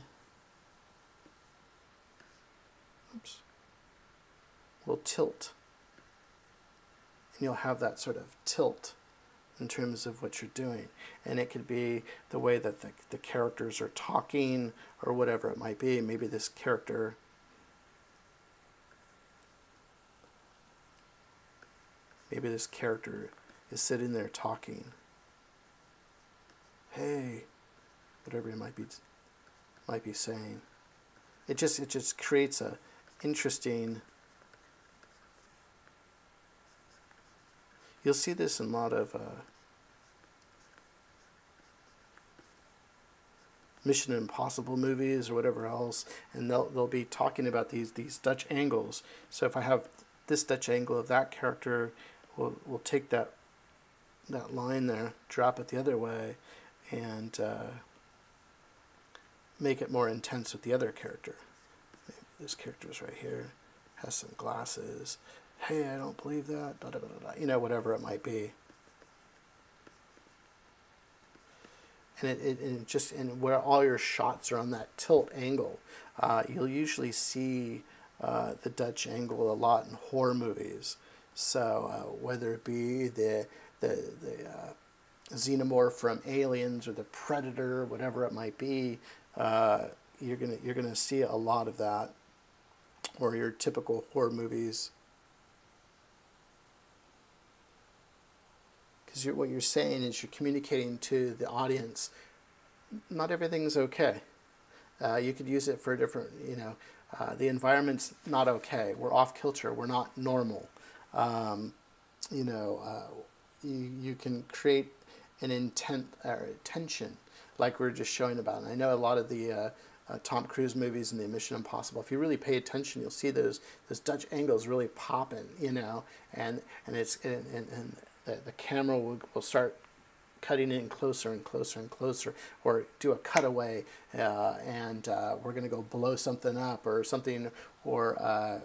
oops, will tilt. And you'll have that sort of tilt in terms of what you're doing. And it could be the way that the, the characters are talking or whatever it might be. Maybe this character maybe this character is sitting there talking. Hey, whatever you might be might be saying. It just it just creates a interesting You'll see this in a lot of uh, Mission Impossible movies or whatever else, and they'll they'll be talking about these these Dutch angles. So if I have this Dutch angle of that character, we'll we'll take that that line there, drop it the other way, and uh, make it more intense with the other character. Maybe this character is right here, has some glasses. Hey, I don't believe that. Da, da, da, you know, whatever it might be. And it, it, it just and where all your shots are on that tilt angle, uh, you'll usually see uh, the Dutch angle a lot in horror movies. So uh, whether it be the the, the uh, xenomorph from Aliens or the Predator, whatever it might be, uh, you're gonna you're gonna see a lot of that, or your typical horror movies. Because you're, what you're saying is you're communicating to the audience. Not everything's okay. Uh, you could use it for a different, you know, uh, the environment's not okay. We're off kilter. We're not normal. Um, you know, uh, you, you can create an intent or tension like we are just showing about. And I know a lot of the uh, uh, Tom Cruise movies and the Mission Impossible. If you really pay attention, you'll see those those Dutch angles really popping, you know, and and it's and, and, and the, the camera will, will start cutting in closer and closer and closer, or do a cutaway, uh, and uh, we're going to go blow something up or something, or uh,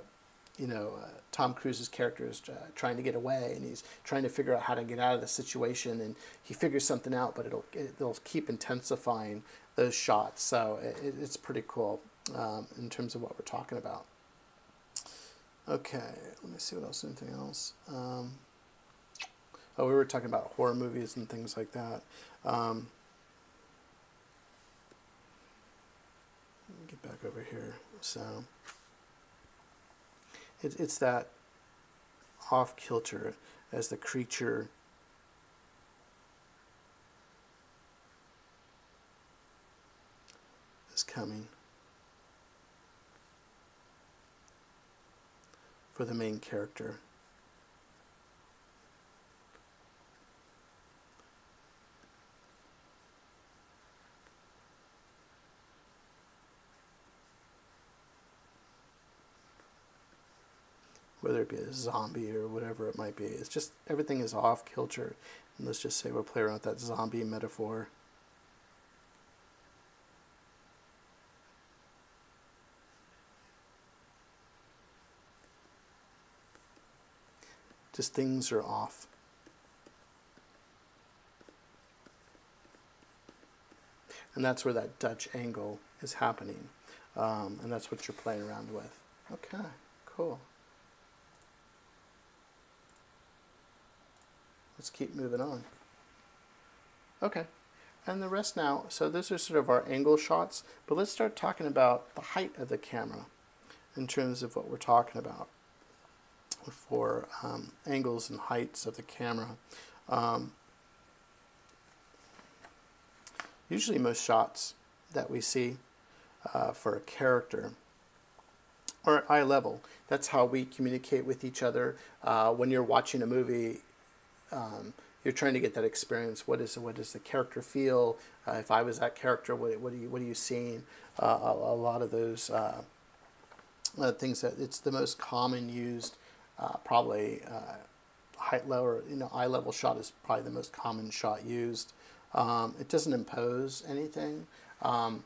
you know, uh, Tom Cruise's character is uh, trying to get away, and he's trying to figure out how to get out of the situation, and he figures something out, but it'll it'll keep intensifying those shots. So it, it's pretty cool um, in terms of what we're talking about. Okay, let me see what else. Anything else? Um, oh, we were talking about horror movies and things like that. Um, get back over here. So it, it's that off kilter as the creature is coming for the main character. A zombie or whatever it might be. It's just everything is off kilter. And let's just say we'll play around with that zombie metaphor. Just things are off. And that's where that Dutch angle is happening. Um, and that's what you're playing around with. Okay, cool. Let's keep moving on. Okay, and the rest now, so those are sort of our angle shots, but let's start talking about the height of the camera in terms of what we're talking about for um, angles and heights of the camera. Um, usually most shots that we see uh, for a character are at eye level. That's how we communicate with each other. Uh, when you're watching a movie, um, you're trying to get that experience. What is what does the character feel? Uh, if I was that character, what what are you what are you seeing? Uh, a, a, lot of those uh, uh things that it's the most common used, uh, probably uh, height lower you know eye level shot is probably the most common shot used. Um, it doesn't impose anything. Um,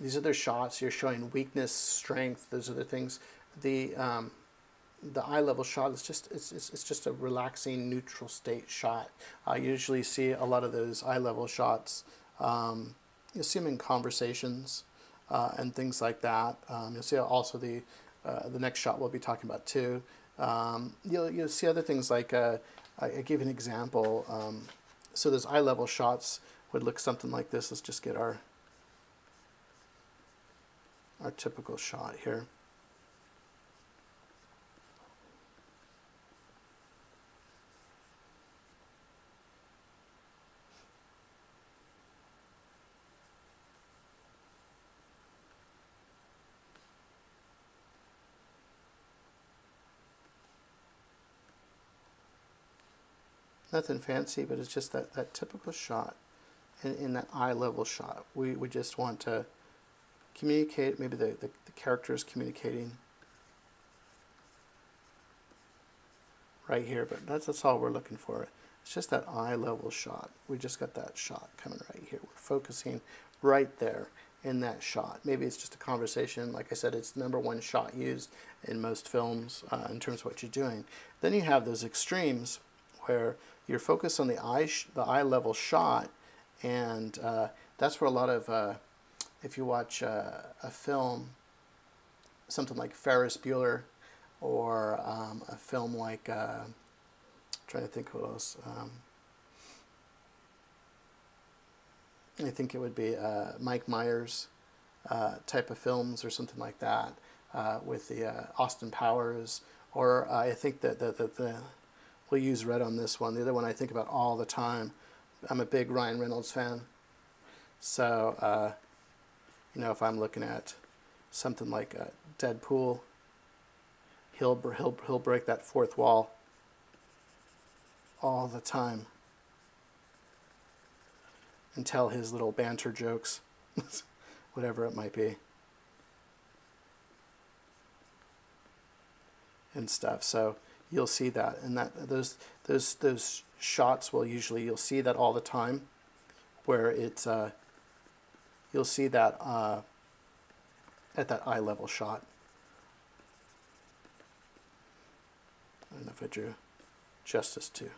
these other shots you're showing weakness, strength. Those are the things. The um, the eye level shot is just it's, it's, it's just a relaxing neutral state shot. I usually see a lot of those eye level shots. Um, you'll see them in conversations uh, and things like that. Um, you'll see also the uh, the next shot we'll be talking about too. Um, you'll you'll see other things like uh, I, I give an example. Um, so those eye level shots would look something like this. Let's just get our our typical shot here. Nothing fancy, but it's just that, that typical shot in, in that eye level shot. We, we just want to communicate, maybe the, the, the character is communicating right here, but that's, that's all we're looking for. It's just that eye level shot. We just got that shot coming right here. We're focusing right there in that shot. Maybe it's just a conversation. Like I said, it's the number one shot used in most films uh, in terms of what you're doing. Then you have those extremes where you're focused on the eye, the eye level shot, and uh, that's where a lot of, uh, if you watch uh, a film, something like Ferris Bueller, or um, a film like, uh, trying to think who else, um, I think it would be uh, Mike Myers uh, type of films or something like that, with the Austin Powers, or I think that the, the, the we'll use red on this one. The other one I think about all the time. I'm a big Ryan Reynolds fan. So, uh, you know, if I'm looking at something like a Deadpool, he'll, he'll, he'll break that fourth wall all the time and tell his little banter jokes, whatever it might be. And stuff. So, you'll see that. And that those those those shots will usually you'll see that all the time where it's uh, you'll see that uh, at that eye level shot. I don't know if I drew justice to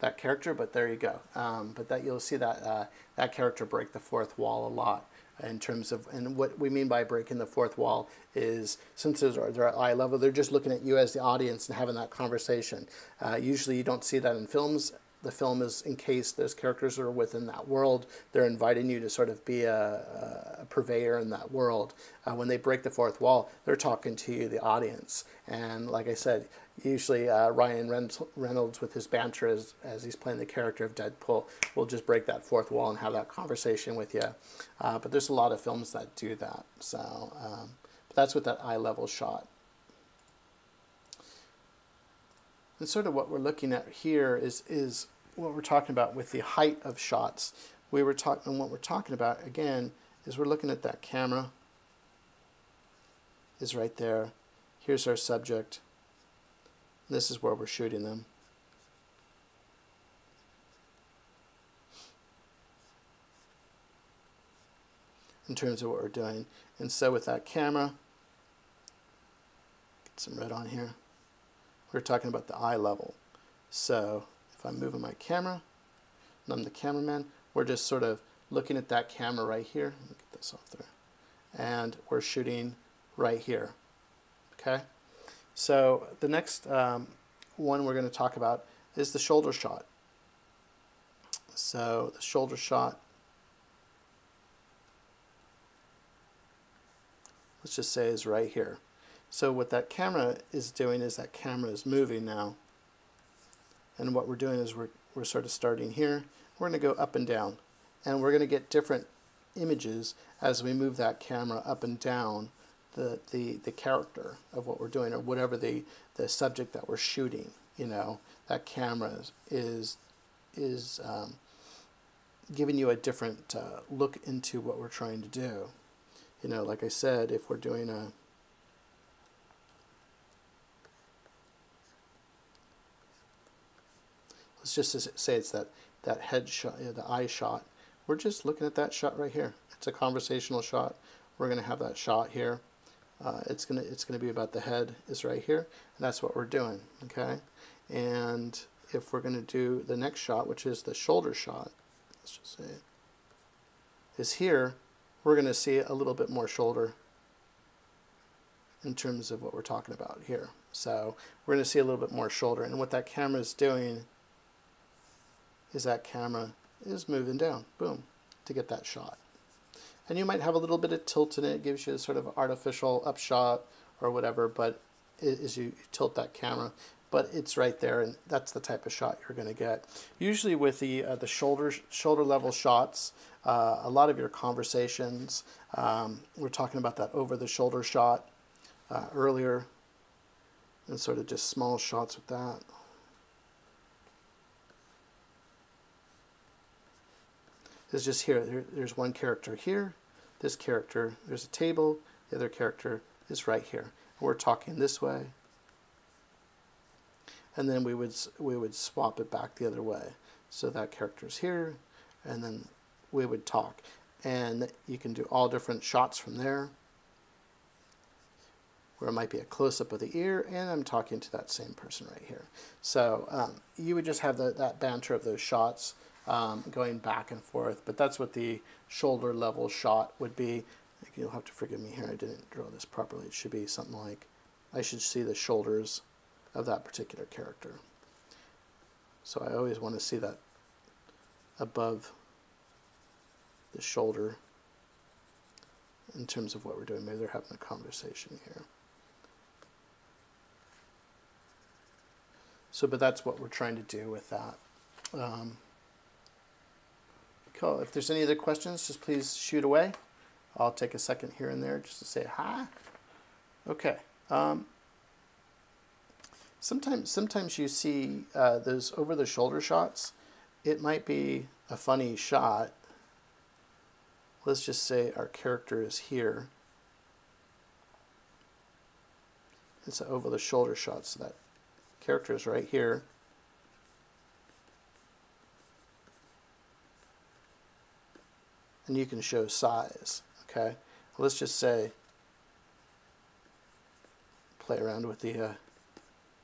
that character but there you go. Um, but that you'll see that uh, that character break the fourth wall a lot in terms of, and what we mean by breaking the fourth wall is since they're, at eye level, they're just looking at you as the audience and having that conversation. Uh, usually you don't see that in films the film is in case those characters are within that world. They're inviting you to sort of be a, a purveyor in that world. Uh, when they break the fourth wall, they're talking to you, the audience. And like I said, usually uh, Ryan Reynolds with his banter as, as he's playing the character of Deadpool will just break that fourth wall and have that conversation with you. Uh, but there's a lot of films that do that. So um, that's with that eye level shot. And sort of what we're looking at here is, is what we're talking about with the height of shots. We were talking, and what we're talking about again is we're looking at that camera is right there. Here's our subject. This is where we're shooting them. in terms of what we're doing. And so with that camera, get some red on here we're talking about the eye level. So if I'm moving my camera, and I'm the cameraman, we're just sort of looking at that camera right here. Let me get this off there. And we're shooting right here. Okay? So the next um, one we're going to talk about is the shoulder shot. So the shoulder shot, let's just say is right here. So what that camera is doing is that camera is moving now. And what we're doing is we're, we're sort of starting here. We're going to go up and down. And we're going to get different images as we move that camera up and down the, the, the character of what we're doing or whatever the, the subject that we're shooting. You know, that camera is, is, is um, giving you a different uh, look into what we're trying to do. You know, like I said, if we're doing a let's just say it's that, that head shot, the eye shot. We're just looking at that shot right here. It's a conversational shot. We're going to have that shot here. Uh, it's gonna it's gonna be about the head is right here, and that's what we're doing. Okay, and if we're gonna do the next shot, which is the shoulder shot, let's just say, is here, we're gonna see a little bit more shoulder in terms of what we're talking about here. So we're gonna see a little bit more shoulder, and what that camera is doing is that camera is moving down, boom, to get that shot. And you might have a little bit of tilt in it, it gives you a sort of artificial upshot or whatever, but as you tilt that camera, but it's right there, and that's the type of shot you're going to get. Usually with the uh, the shoulder shoulder level shots, uh, a lot of your conversations, um, we're talking about that over the shoulder shot uh, earlier, and sort of just small shots with that. Is just here. There, there's one character here, this character, there's a table, the other character is right here. And we're talking this way. And then we would, we would swap it back the other way. So that character's here, and then we would talk. And you can do all different shots from there where it might be a close-up of the ear, and I'm talking to that same person right here. So um, you would just have the, that banter of those shots um, going back and forth. But that's what the shoulder level shot would be. You'll have to forgive me here, I didn't draw this properly. It should be something like, I should see the shoulders of that particular character. So I always want to see that above the shoulder in terms of what we're doing. Maybe they're having a conversation here. So, but that's what we're trying to do with that. Um, Cool. If there's any other questions, just please shoot away. I'll take a second here and there just to say hi. Okay. Um, sometimes, sometimes you see uh, those over-the-shoulder shots. It might be a funny shot. Let's just say our character is here. It's an over-the-shoulder shot, so that character is right here. And you can show size. Okay, let's just say play around with the uh,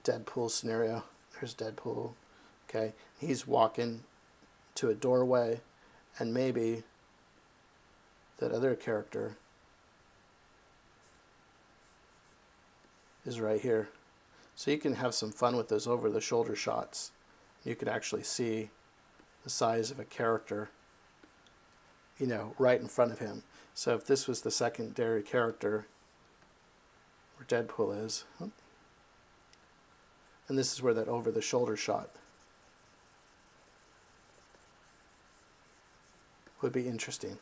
Deadpool scenario. There's Deadpool. Okay, he's walking to a doorway, and maybe that other character is right here. So you can have some fun with those over the shoulder shots you could actually see the size of a character, you know, right in front of him. So if this was the secondary character, where Deadpool is, and this is where that over-the-shoulder shot would be interesting.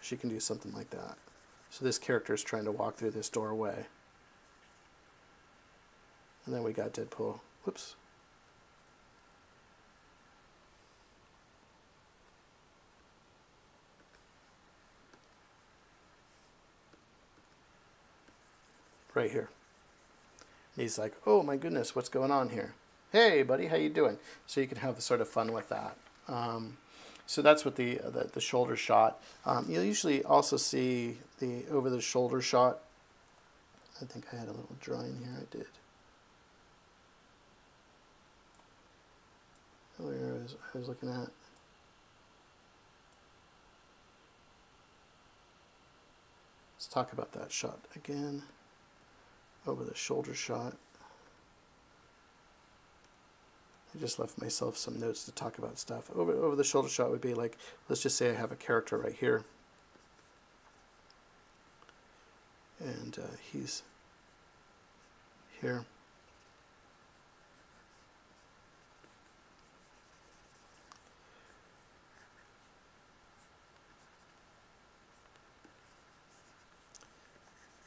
She can do something like that. So this character is trying to walk through this doorway. And then we got Deadpool. Whoops. Right here. And he's like, oh my goodness, what's going on here? Hey buddy, how you doing? So you can have sort of fun with that. Um, so that's what the, the, the shoulder shot. Um, you'll usually also see the over the shoulder shot. I think I had a little drawing here, I did. Where I was, I was looking at. Let's talk about that shot again. Over the shoulder shot. I just left myself some notes to talk about stuff. Over, over the shoulder shot would be like, let's just say I have a character right here. And uh, he's here.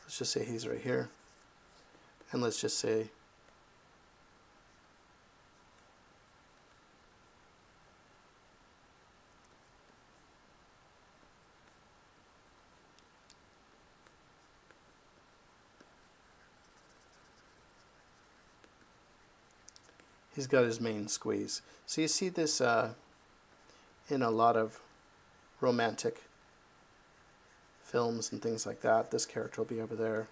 Let's just say he's right here. And let's just say he's got his main squeeze. So you see this uh, in a lot of romantic films and things like that. This character will be over there.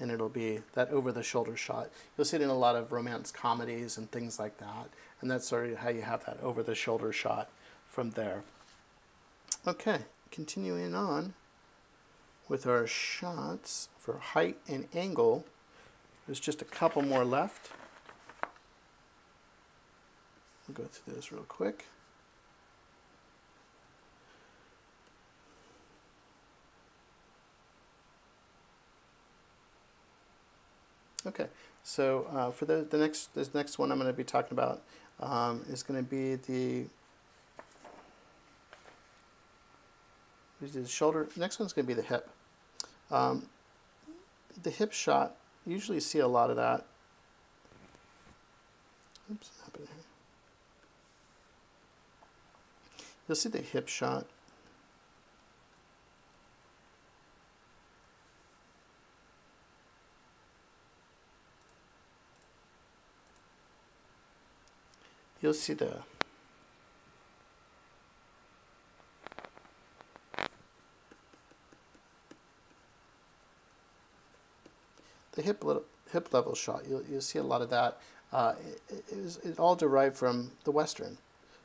And it'll be that over-the-shoulder shot. You'll see it in a lot of romance comedies and things like that. And that's sort of how you have that over-the-shoulder shot from there. Okay, continuing on with our shots for height and angle. There's just a couple more left. We'll go through this real quick. Okay, so uh, for the, the next this next one I'm going to be talking about um, is going to be the the shoulder. Next one's going to be the hip. Um, the hip shot, usually see a lot of that. Oops. You'll see the hip shot. You'll see the the hip, hip level shot. You'll, you'll see a lot of that. Uh, it, it, was, it all derived from the Western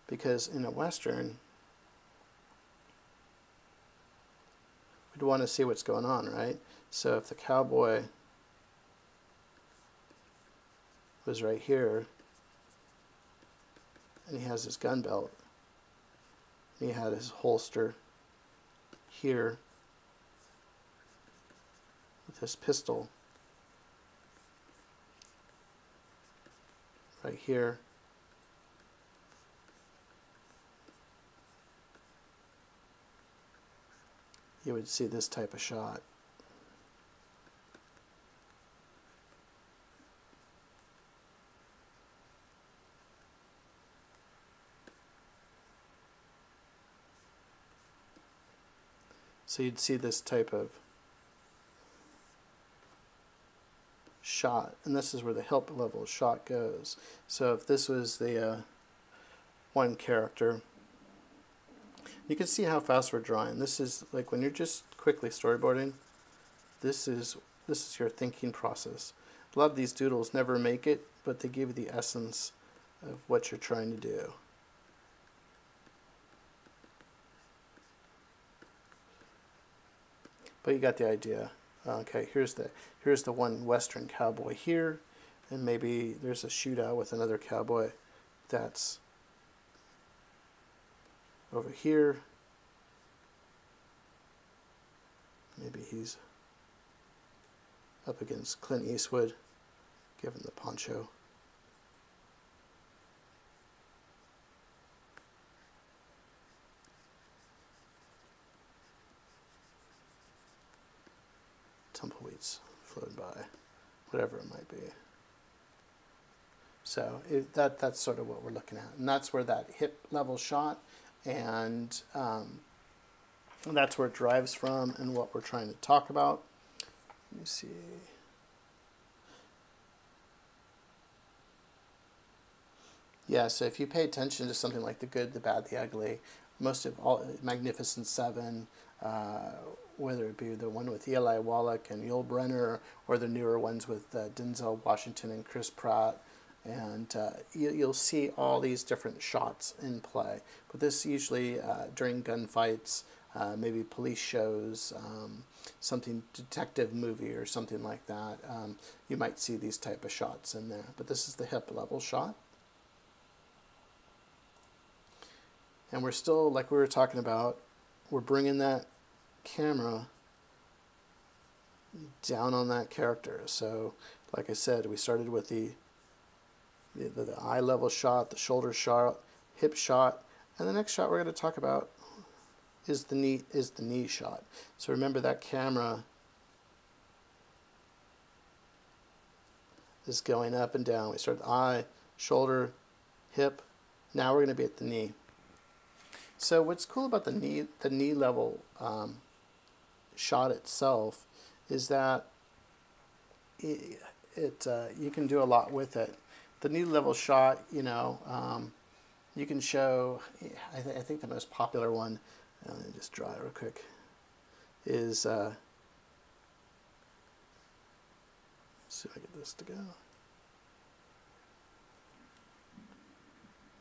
because in a Western, we'd want to see what's going on, right? So if the cowboy was right here and he has his gun belt, he had his holster here with his pistol right here. You would see this type of shot. So you'd see this type of shot, and this is where the help level shot goes. So if this was the uh, one character, you can see how fast we're drawing. This is like when you're just quickly storyboarding, this is this is your thinking process. A lot of these doodles never make it, but they give you the essence of what you're trying to do. But you got the idea. Uh, okay, here's the here's the one Western cowboy here, and maybe there's a shootout with another cowboy that's over here. Maybe he's up against Clint Eastwood, given the poncho. Whatever it might be. So it, that that's sort of what we're looking at, and that's where that hip level shot, and um, that's where it drives from, and what we're trying to talk about. Let me see. Yeah, so if you pay attention to something like the good, the bad, the ugly, most of all, Magnificent Seven, uh, whether it be the one with Eli Wallach and Yul Brynner, or the newer ones with uh, Denzel Washington and Chris Pratt, and uh, you, will see all these different shots in play. But this usually uh, during gunfights, uh, maybe police shows, um, something detective movie or something like that. Um, you might see these type of shots in there. But this is the hip level shot. And we're still, like we were talking about, we're bringing that camera down on that character. So, like I said, we started with the, the, the eye level shot, the shoulder shot, hip shot, and the next shot we're going to talk about is the knee is the knee shot. So remember that camera is going up and down. We start the eye, shoulder, hip. Now we're going to be at the knee. So what's cool about the knee the knee level um, shot itself is that it, it uh, you can do a lot with it. The knee level shot, you know, um, you can show. I, th I, think the most popular one. Uh, let me just draw it real quick. Is uh, see if I get this to go.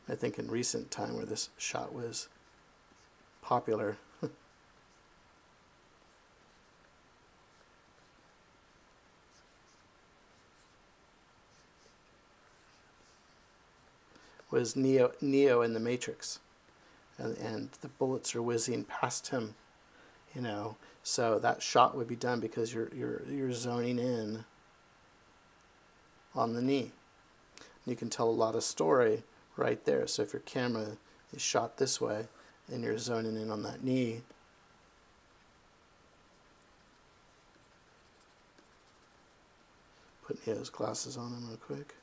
I think in recent time where this shot was popular. Was Neo, Neo in the Matrix. And, and the bullets are whizzing past him, you know. So that shot would be done because you're, you're, you're zoning in on the knee. You can tell a lot of story right there. So if your camera is shot this way and you're zoning in on that knee, put Neo's glasses on him real quick.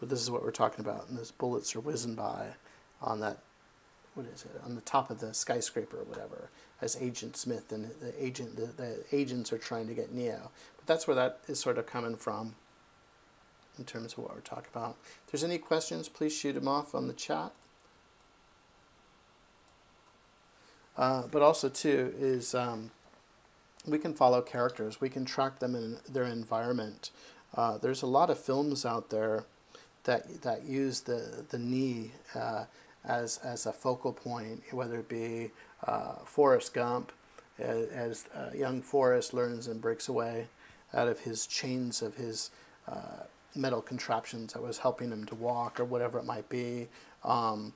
But this is what we're talking about, and those bullets are whizzing by on that, what is it, on the top of the skyscraper or whatever, as Agent Smith and the agent, the, the agents are trying to get Neo. But that's where that is sort of coming from in terms of what we're talking about. If there's any questions, please shoot them off on the chat. Uh, but also too is um, we can follow characters. We can track them in their environment. Uh, there's a lot of films out there that that use the the knee uh, as as a focal point, whether it be uh, Forrest Gump, as, as uh, young Forrest learns and breaks away out of his chains of his uh, metal contraptions that was helping him to walk or whatever it might be. Um,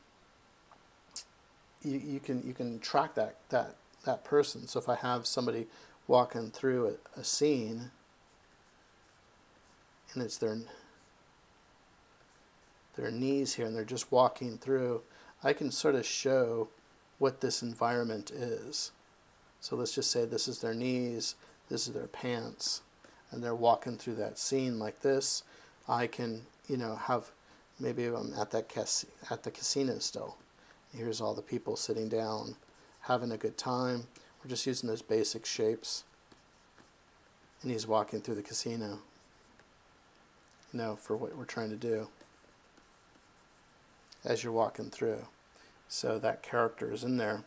you, you can you can track that that that person. So if I have somebody walking through a, a scene and it's their their knees here and they're just walking through, I can sort of show what this environment is. So let's just say this is their knees, this is their pants, and they're walking through that scene like this. I can, you know, have maybe I'm at that cas- at the casino still. Here's all the people sitting down, having a good time. We're just using those basic shapes. And he's walking through the casino, you know, for what we're trying to do as you're walking through. So that character is in there.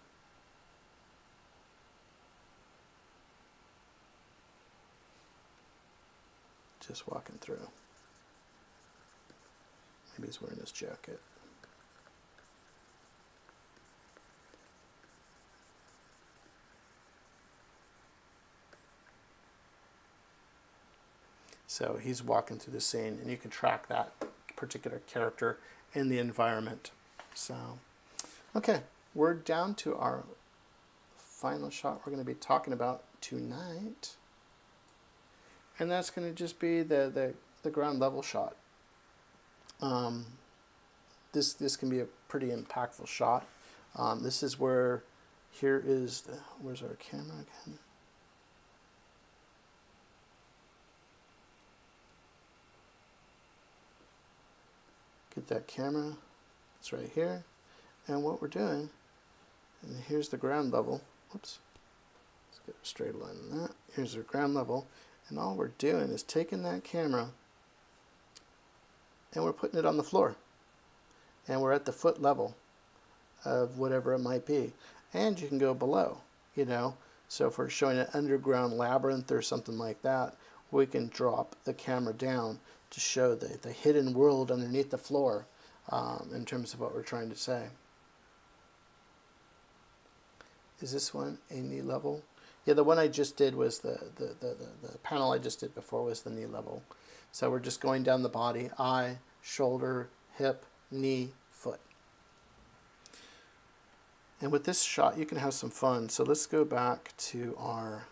Just walking through. Maybe he's wearing his jacket. So he's walking through the scene, and you can track that particular character in the environment. So, okay, we're down to our final shot we're going to be talking about tonight. And that's going to just be the, the, the ground level shot. Um, this, this can be a pretty impactful shot. Um, this is where, here is, the, where's our camera again? Get that camera, it's right here. And what we're doing, and here's the ground level. Whoops. Let's get a straight line on that. Here's our ground level. And all we're doing is taking that camera and we're putting it on the floor. And we're at the foot level of whatever it might be. And you can go below, you know. So if we're showing an underground labyrinth or something like that, we can drop the camera down to show the, the hidden world underneath the floor um, in terms of what we're trying to say. Is this one a knee level? Yeah, the one I just did was the, the, the, the, the panel I just did before was the knee level. So we're just going down the body, eye, shoulder, hip, knee, foot. And with this shot, you can have some fun. So let's go back to our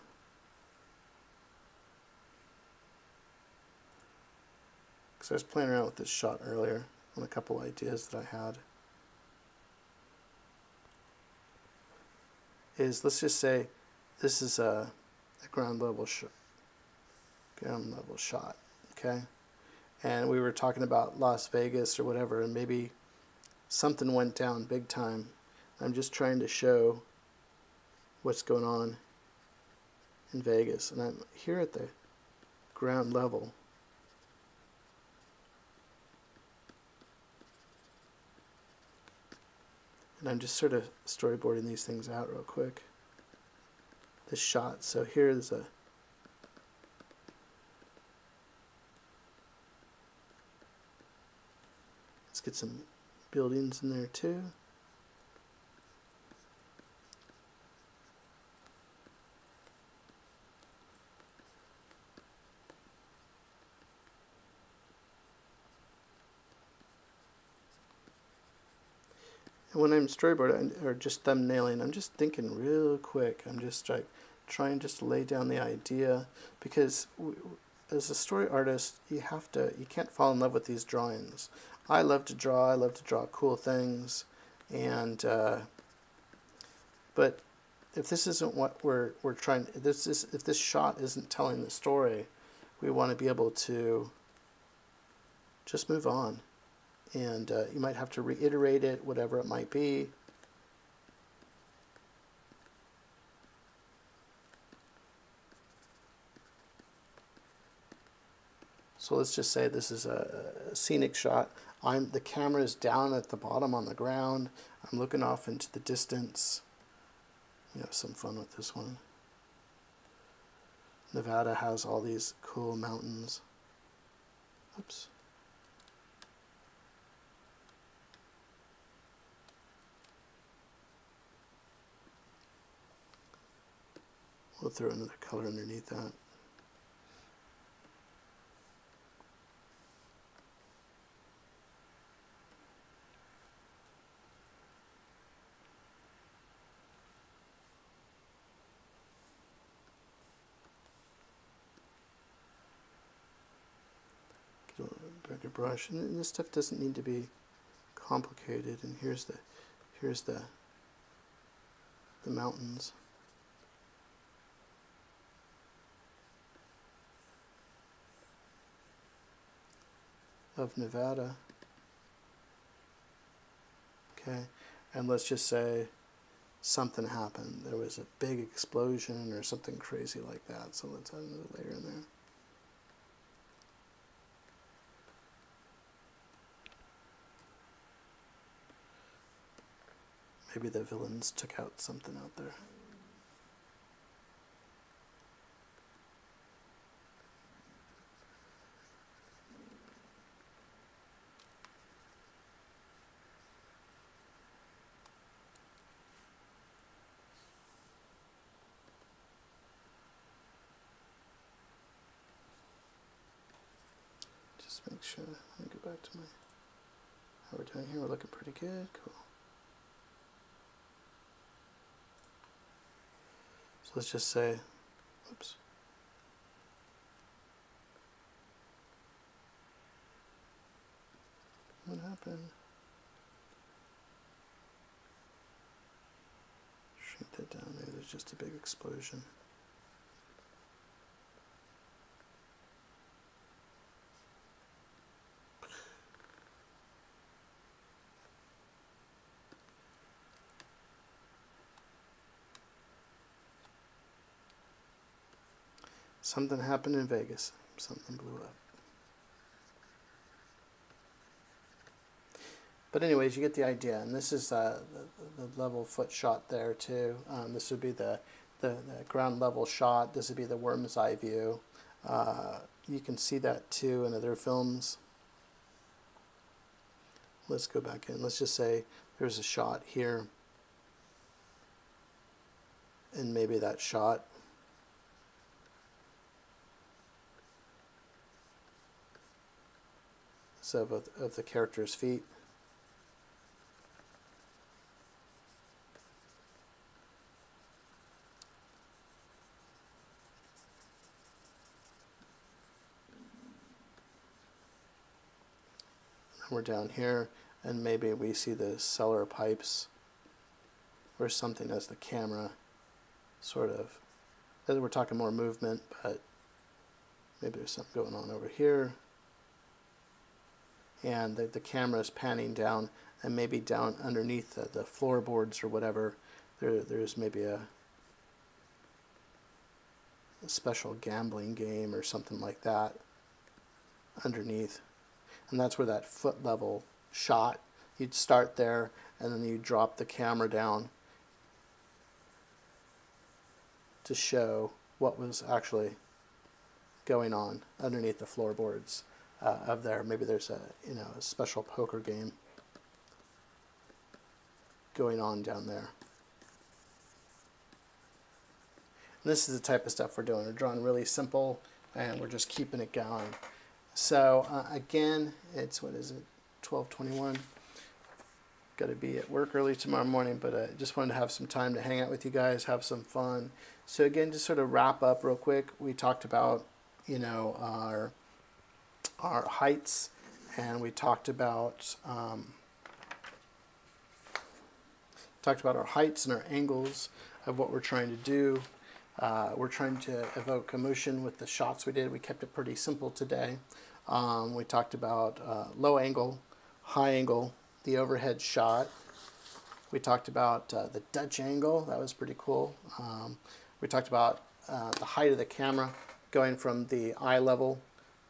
because I was playing around with this shot earlier on a couple ideas that I had. is let's just say this is a, a ground level shot ground level shot okay and we were talking about Las Vegas or whatever and maybe something went down big time I'm just trying to show what's going on in Vegas and I'm here at the ground level And I'm just sort of storyboarding these things out real quick. This shot. So here's a Let's get some buildings in there too. And when I'm storyboarding or just thumbnailing, I'm just thinking real quick. I'm just like trying just to lay down the idea because as a story artist, you have to, you can't fall in love with these drawings. I love to draw. I love to draw cool things, and uh, but if this isn't what we're we're trying, this is if this shot isn't telling the story, we want to be able to just move on and uh, you might have to reiterate it, whatever it might be. So let's just say this is a, a scenic shot. I'm the camera is down at the bottom on the ground. I'm looking off into the distance. We have some fun with this one. Nevada has all these cool mountains. Oops. We'll throw another color underneath that. Get a bigger brush, and this stuff doesn't need to be complicated. And here's the, here's the, the mountains. Of Nevada. Okay, and let's just say something happened. There was a big explosion or something crazy like that. So let's add another layer in there. Maybe the villains took out something out there. Just make sure. Let me go back to my. How we're doing here. We're looking pretty good. Cool. So let's just say, oops. What happened? Shrink that down. Maybe there's just a big explosion. Something happened in Vegas. Something blew up. But anyways, you get the idea. And this is uh, the, the, level foot shot there too. Um, this would be the, the, the, ground level shot. This would be the worm's eye view. Uh, you can see that too in other films. Let's go back in. Let's just say there's a shot here. And maybe that shot of, of the character's feet. we're down here and maybe we see the cellar pipes or something as the camera sort of we're talking more movement but maybe there's something going on over here and the, the camera is panning down and maybe down underneath the, the floorboards or whatever there, there's maybe a, a special gambling game or something like that underneath. And that's where that foot level shot. You'd start there and then you drop the camera down to show what was actually going on underneath the floorboards uh, of there. Maybe there's a you know a special poker game going on down there. And this is the type of stuff we're doing. We're drawing really simple, and we're just keeping it going. So uh, again, it's what is it, 12:21. Got to be at work early tomorrow morning, but I just wanted to have some time to hang out with you guys, have some fun. So again, just sort of wrap up real quick. We talked about, you know, our our heights, and we talked about um, talked about our heights and our angles of what we're trying to do. Uh, we're trying to evoke emotion with the shots we did. We kept it pretty simple today. Um, we talked about uh, low angle, high angle, the overhead shot. We talked about uh, the Dutch angle. That was pretty cool. Um, we talked about uh, the height of the camera going from the eye level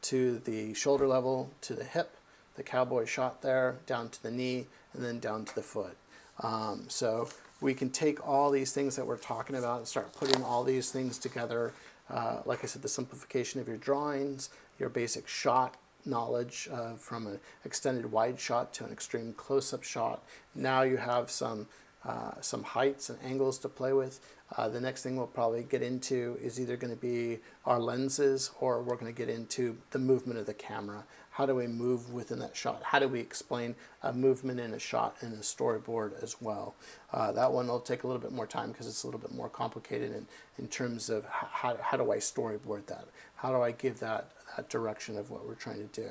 to the shoulder level, to the hip, the cowboy shot there, down to the knee, and then down to the foot. Um, so we can take all these things that we're talking about and start putting all these things together. Uh, like I said, the simplification of your drawings, your basic shot knowledge uh, from an extended wide shot to an extreme close-up shot. Now you have some uh, some heights and angles to play with. Uh, the next thing we'll probably get into is either going to be our lenses or we're going to get into the movement of the camera. How do we move within that shot? How do we explain a movement in a shot in a storyboard as well? Uh, that one will take a little bit more time because it's a little bit more complicated in, in terms of how, how do I storyboard that? How do I give that, that direction of what we're trying to do?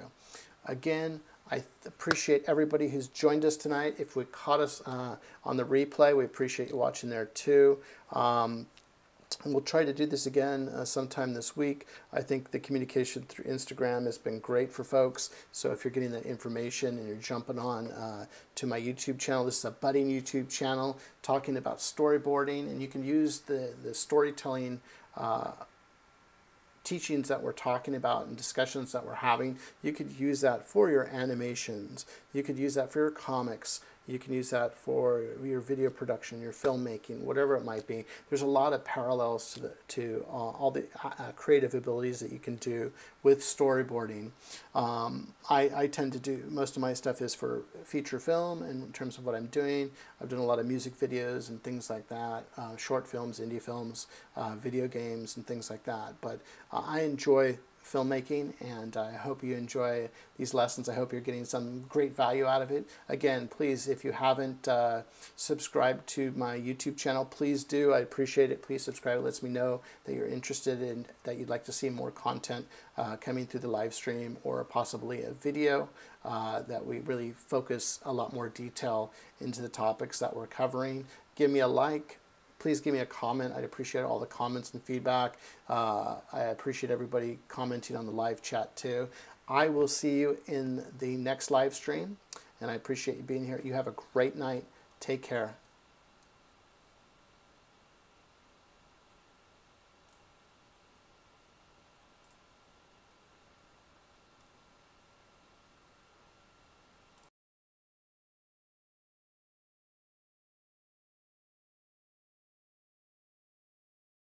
Again, I appreciate everybody who's joined us tonight. If we caught us uh, on the replay, we appreciate you watching there too. Um, we'll try to do this again uh, sometime this week. I think the communication through Instagram has been great for folks. So if you're getting that information and you're jumping on uh, to my YouTube channel, this is a budding YouTube channel talking about storyboarding, and you can use the, the storytelling uh, teachings that we're talking about and discussions that we're having, you could use that for your animations. You could use that for your comics. You can use that for your video production, your filmmaking, whatever it might be. There's a lot of parallels to, the, to uh, all the uh, uh, creative abilities that you can do with storyboarding. Um, I, I tend to do, most of my stuff is for feature film in terms of what I'm doing. I've done a lot of music videos and things like that, uh, short films, indie films, uh, video games and things like that. But uh, I enjoy filmmaking, and I hope you enjoy these lessons. I hope you're getting some great value out of it. Again, please, if you haven't uh, subscribed to my YouTube channel, please do. I appreciate it. Please subscribe. It lets me know that you're interested in that you'd like to see more content uh, coming through the live stream or possibly a video uh, that we really focus a lot more detail into the topics that we're covering. Give me a like, please give me a comment. I'd appreciate all the comments and feedback. Uh, I appreciate everybody commenting on the live chat too. I will see you in the next live stream, and I appreciate you being here. You have a great night. Take care.